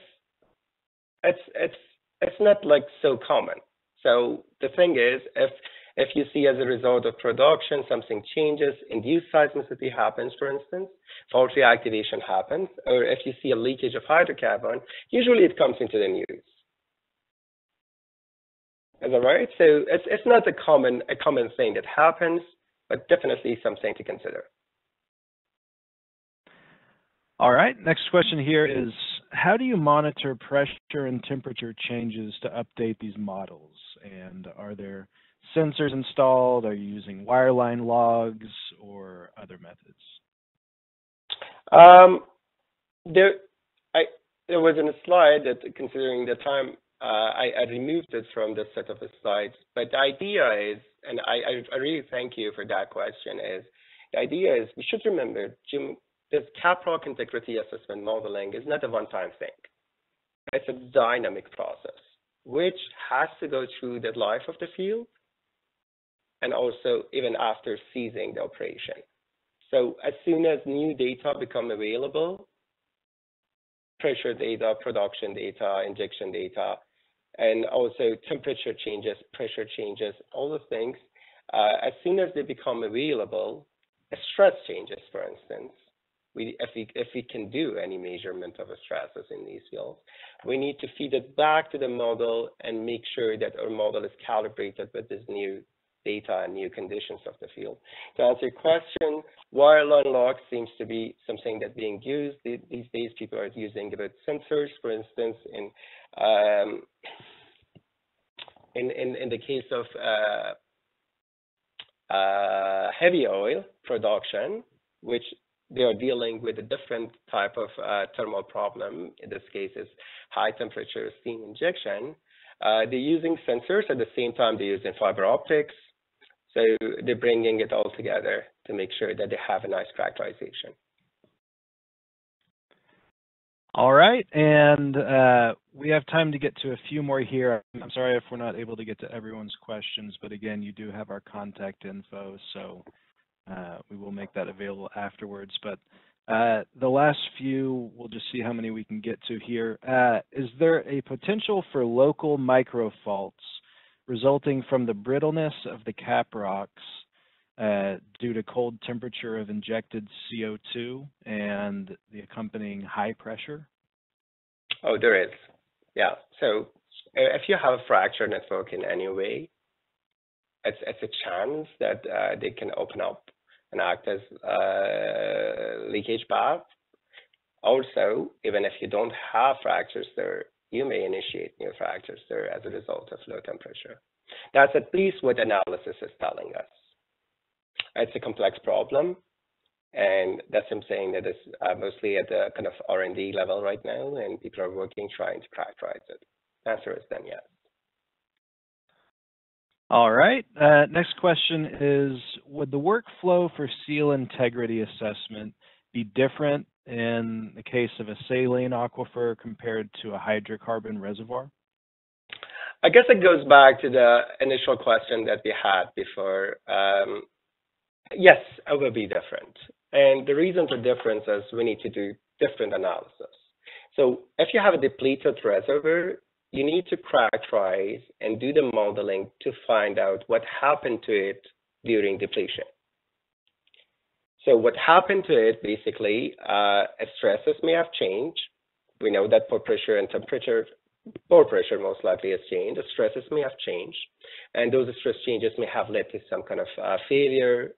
Speaker 2: it's it's it's not like so common. So the thing is, if if you see as a result of production, something changes, induced seismicity happens, for instance, fault reactivation happens, or if you see a leakage of hydrocarbon, usually it comes into the news. Is that right? So it's, it's not a common, a common thing that happens, but definitely something to consider.
Speaker 1: All right, next question here is, how do you monitor pressure and temperature changes to update these models? And are there sensors installed? Are you using wireline logs or other methods?
Speaker 2: Um, there, I there was in a slide that, considering the time, uh, I, I, removed it from the set of slides. But the idea is, and I, I, really thank you for that question, is the idea is we should remember, Jim, this caprock integrity assessment modeling is not a one-time thing. It's a dynamic process, which has to go through the life of the field and also even after ceasing the operation. So as soon as new data become available, pressure data, production data, injection data, and also temperature changes, pressure changes, all the things, uh, as soon as they become available, stress changes, for instance, we, if, we, if we can do any measurement of stresses in these fields, we need to feed it back to the model and make sure that our model is calibrated with this new data and new conditions of the field. To answer your question, wireline log seems to be something that's being used. These days, people are using about sensors, for instance, in um, in, in, in the case of uh, uh, heavy oil production, which they are dealing with a different type of uh, thermal problem. In this case, is high temperature steam injection. Uh, they're using sensors at the same time they're using fiber optics. So they're bringing it all together to make sure that they have a nice characterization.
Speaker 1: All right, and uh, we have time to get to a few more here. I'm sorry if we're not able to get to everyone's questions, but again, you do have our contact info, so uh, we will make that available afterwards. But uh, the last few, we'll just see how many we can get to here. Uh, is there a potential for local microfaults resulting from the brittleness of the cap rocks uh, due to cold temperature of injected CO2 and the accompanying high pressure?
Speaker 2: Oh, there is. Yeah. So if you have a fracture network in any way, it's, it's a chance that uh, they can open up and act as uh, leakage path. Also, even if you don't have fractures there, you may initiate new fractures there as a result of low temperature. That's at least what analysis is telling us. It's a complex problem, and that's I'm saying that it's uh, mostly at the kind of R&D level right now, and people are working trying to characterize it. Answer is then yes.
Speaker 1: All right. Uh, next question is, would the workflow for seal integrity assessment be different in the case of a saline aquifer compared to a hydrocarbon reservoir?
Speaker 2: I guess it goes back to the initial question that we had before. Um, yes, it will be different. And the reason for difference is we need to do different analysis. So if you have a depleted reservoir, you need to characterize and do the modeling to find out what happened to it during depletion. So what happened to it, basically, uh, stresses may have changed. We know that pore pressure and temperature, pore pressure most likely has changed. The stresses may have changed. And those stress changes may have led to some kind of uh, failure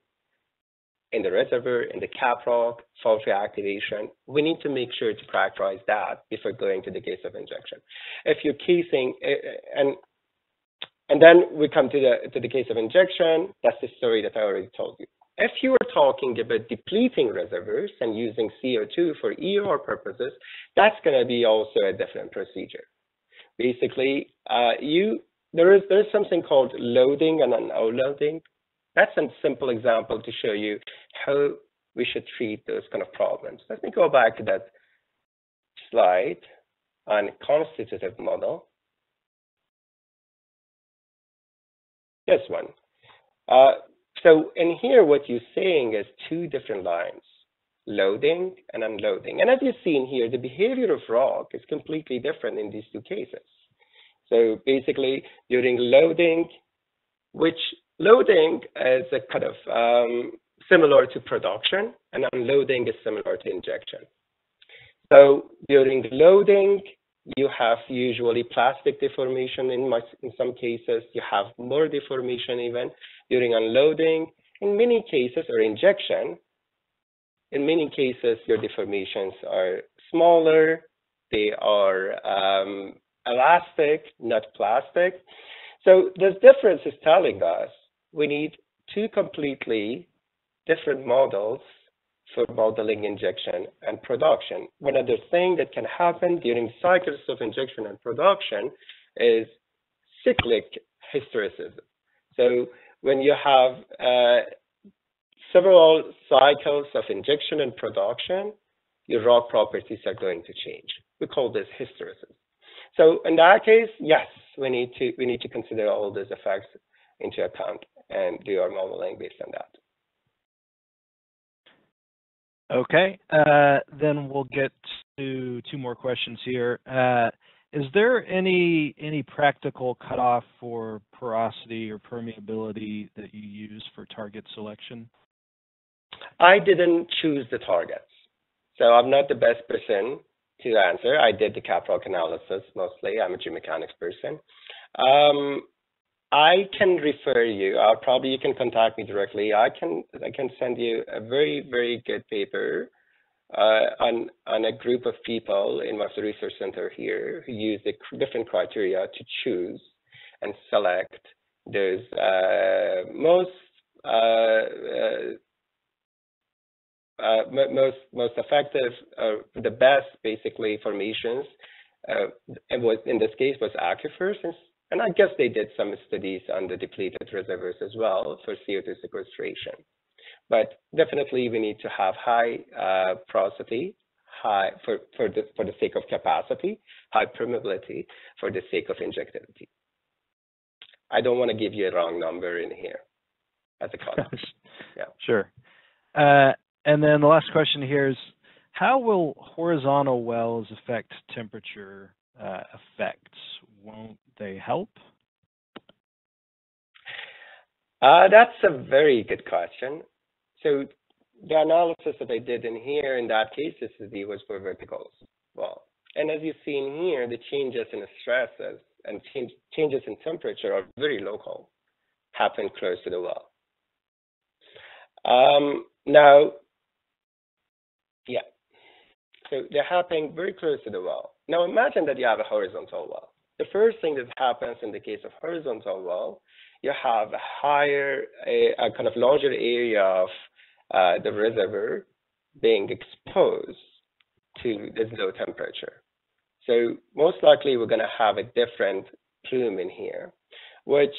Speaker 2: in the reservoir, in the caprock, fault reactivation. We need to make sure to characterize that before going to the case of injection. If you're casing, eh, eh, and and then we come to the to the case of injection. That's the story that I already told you. If you are talking about depleting reservoirs and using CO2 for EOR purposes, that's going to be also a different procedure. Basically, uh, you there is there's something called loading and unloading that's a simple example to show you how we should treat those kind of problems. Let me go back to that slide on constitutive model. This one. Uh, so in here, what you're seeing is two different lines, loading and unloading. And as you've seen here, the behavior of rock is completely different in these two cases. So basically, during loading, which Loading is a kind of um, similar to production, and unloading is similar to injection. So during loading, you have usually plastic deformation in, my, in some cases. You have more deformation even during unloading. In many cases, or injection, in many cases, your deformations are smaller. They are um, elastic, not plastic. So this difference is telling us we need two completely different models for modeling injection and production. One other thing that can happen during cycles of injection and production is cyclic hysteresis. So when you have uh, several cycles of injection and production, your rock properties are going to change. We call this hysteresis. So in that case, yes, we need to we need to consider all these effects into account and do our modeling based on that.
Speaker 1: Okay, uh, then we'll get to two more questions here. Uh, is there any any practical cutoff for porosity or permeability that you use for target selection?
Speaker 2: I didn't choose the targets, so I'm not the best person to answer. I did the caprock analysis mostly. I'm a geomechanics person. I can refer you. I'll probably you can contact me directly. I can I can send you a very very good paper uh, on on a group of people in the Research Center here who use the different criteria to choose and select those uh, most uh, uh uh, most most effective, uh, the best basically formations, uh, was in this case was aquifers, and I guess they did some studies on the depleted reservoirs as well for CO2 sequestration. But definitely we need to have high uh, porosity, high for for the for the sake of capacity, high permeability for the sake of injectivity. I don't want to give you a wrong number in here as a cost.
Speaker 1: yeah. Sure. Uh, and then the last question here is, how will horizontal wells affect temperature uh, effects? They help?
Speaker 2: Uh, that's a very good question. So the analysis that I did in here, in that case, is the was for verticals. Well, and as you've seen here, the changes in stresses and change, changes in temperature are very local, happen close to the well. Um, now, yeah. So they're happening very close to the well. Now imagine that you have a horizontal well. The first thing that happens in the case of horizontal well, you have a higher, a, a kind of larger area of uh, the reservoir being exposed to this low temperature. So most likely we're going to have a different plume in here, which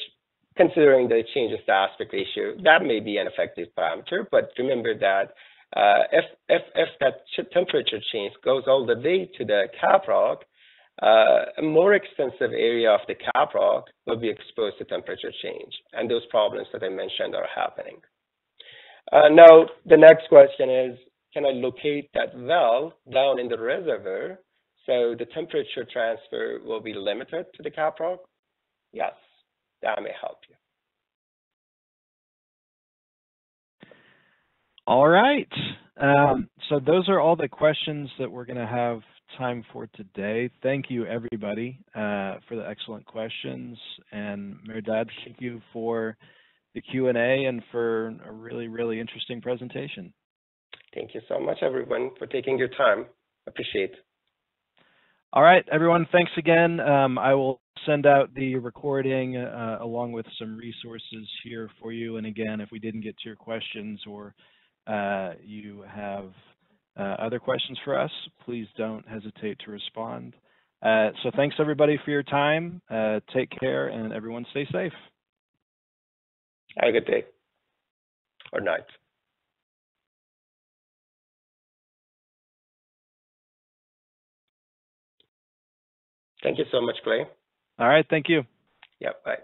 Speaker 2: considering it changes the aspect ratio, that may be an effective parameter, but remember that uh, if, if, if that temperature change goes all the way to the caprock, uh, a more extensive area of the caprock will be exposed to temperature change, and those problems that I mentioned are happening. Uh, now, the next question is, can I locate that well down in the reservoir so the temperature transfer will be limited to the caprock? Yes, that may help you.
Speaker 1: All right. Um, so those are all the questions that we're going to have time for today. Thank you, everybody, uh, for the excellent questions. And Mehrdad, thank you for the Q&A and for a really, really interesting presentation.
Speaker 2: Thank you so much, everyone, for taking your time. Appreciate
Speaker 1: All right, everyone, thanks again. Um, I will send out the recording uh, along with some resources here for you. And again, if we didn't get to your questions or uh, you have uh, other questions for us, please don't hesitate to respond. Uh, so thanks everybody for your time. Uh, take care and everyone stay safe.
Speaker 2: Have a good day or night. Thank you so much, Clay.
Speaker 1: All right. Thank you.
Speaker 2: Yeah. Bye.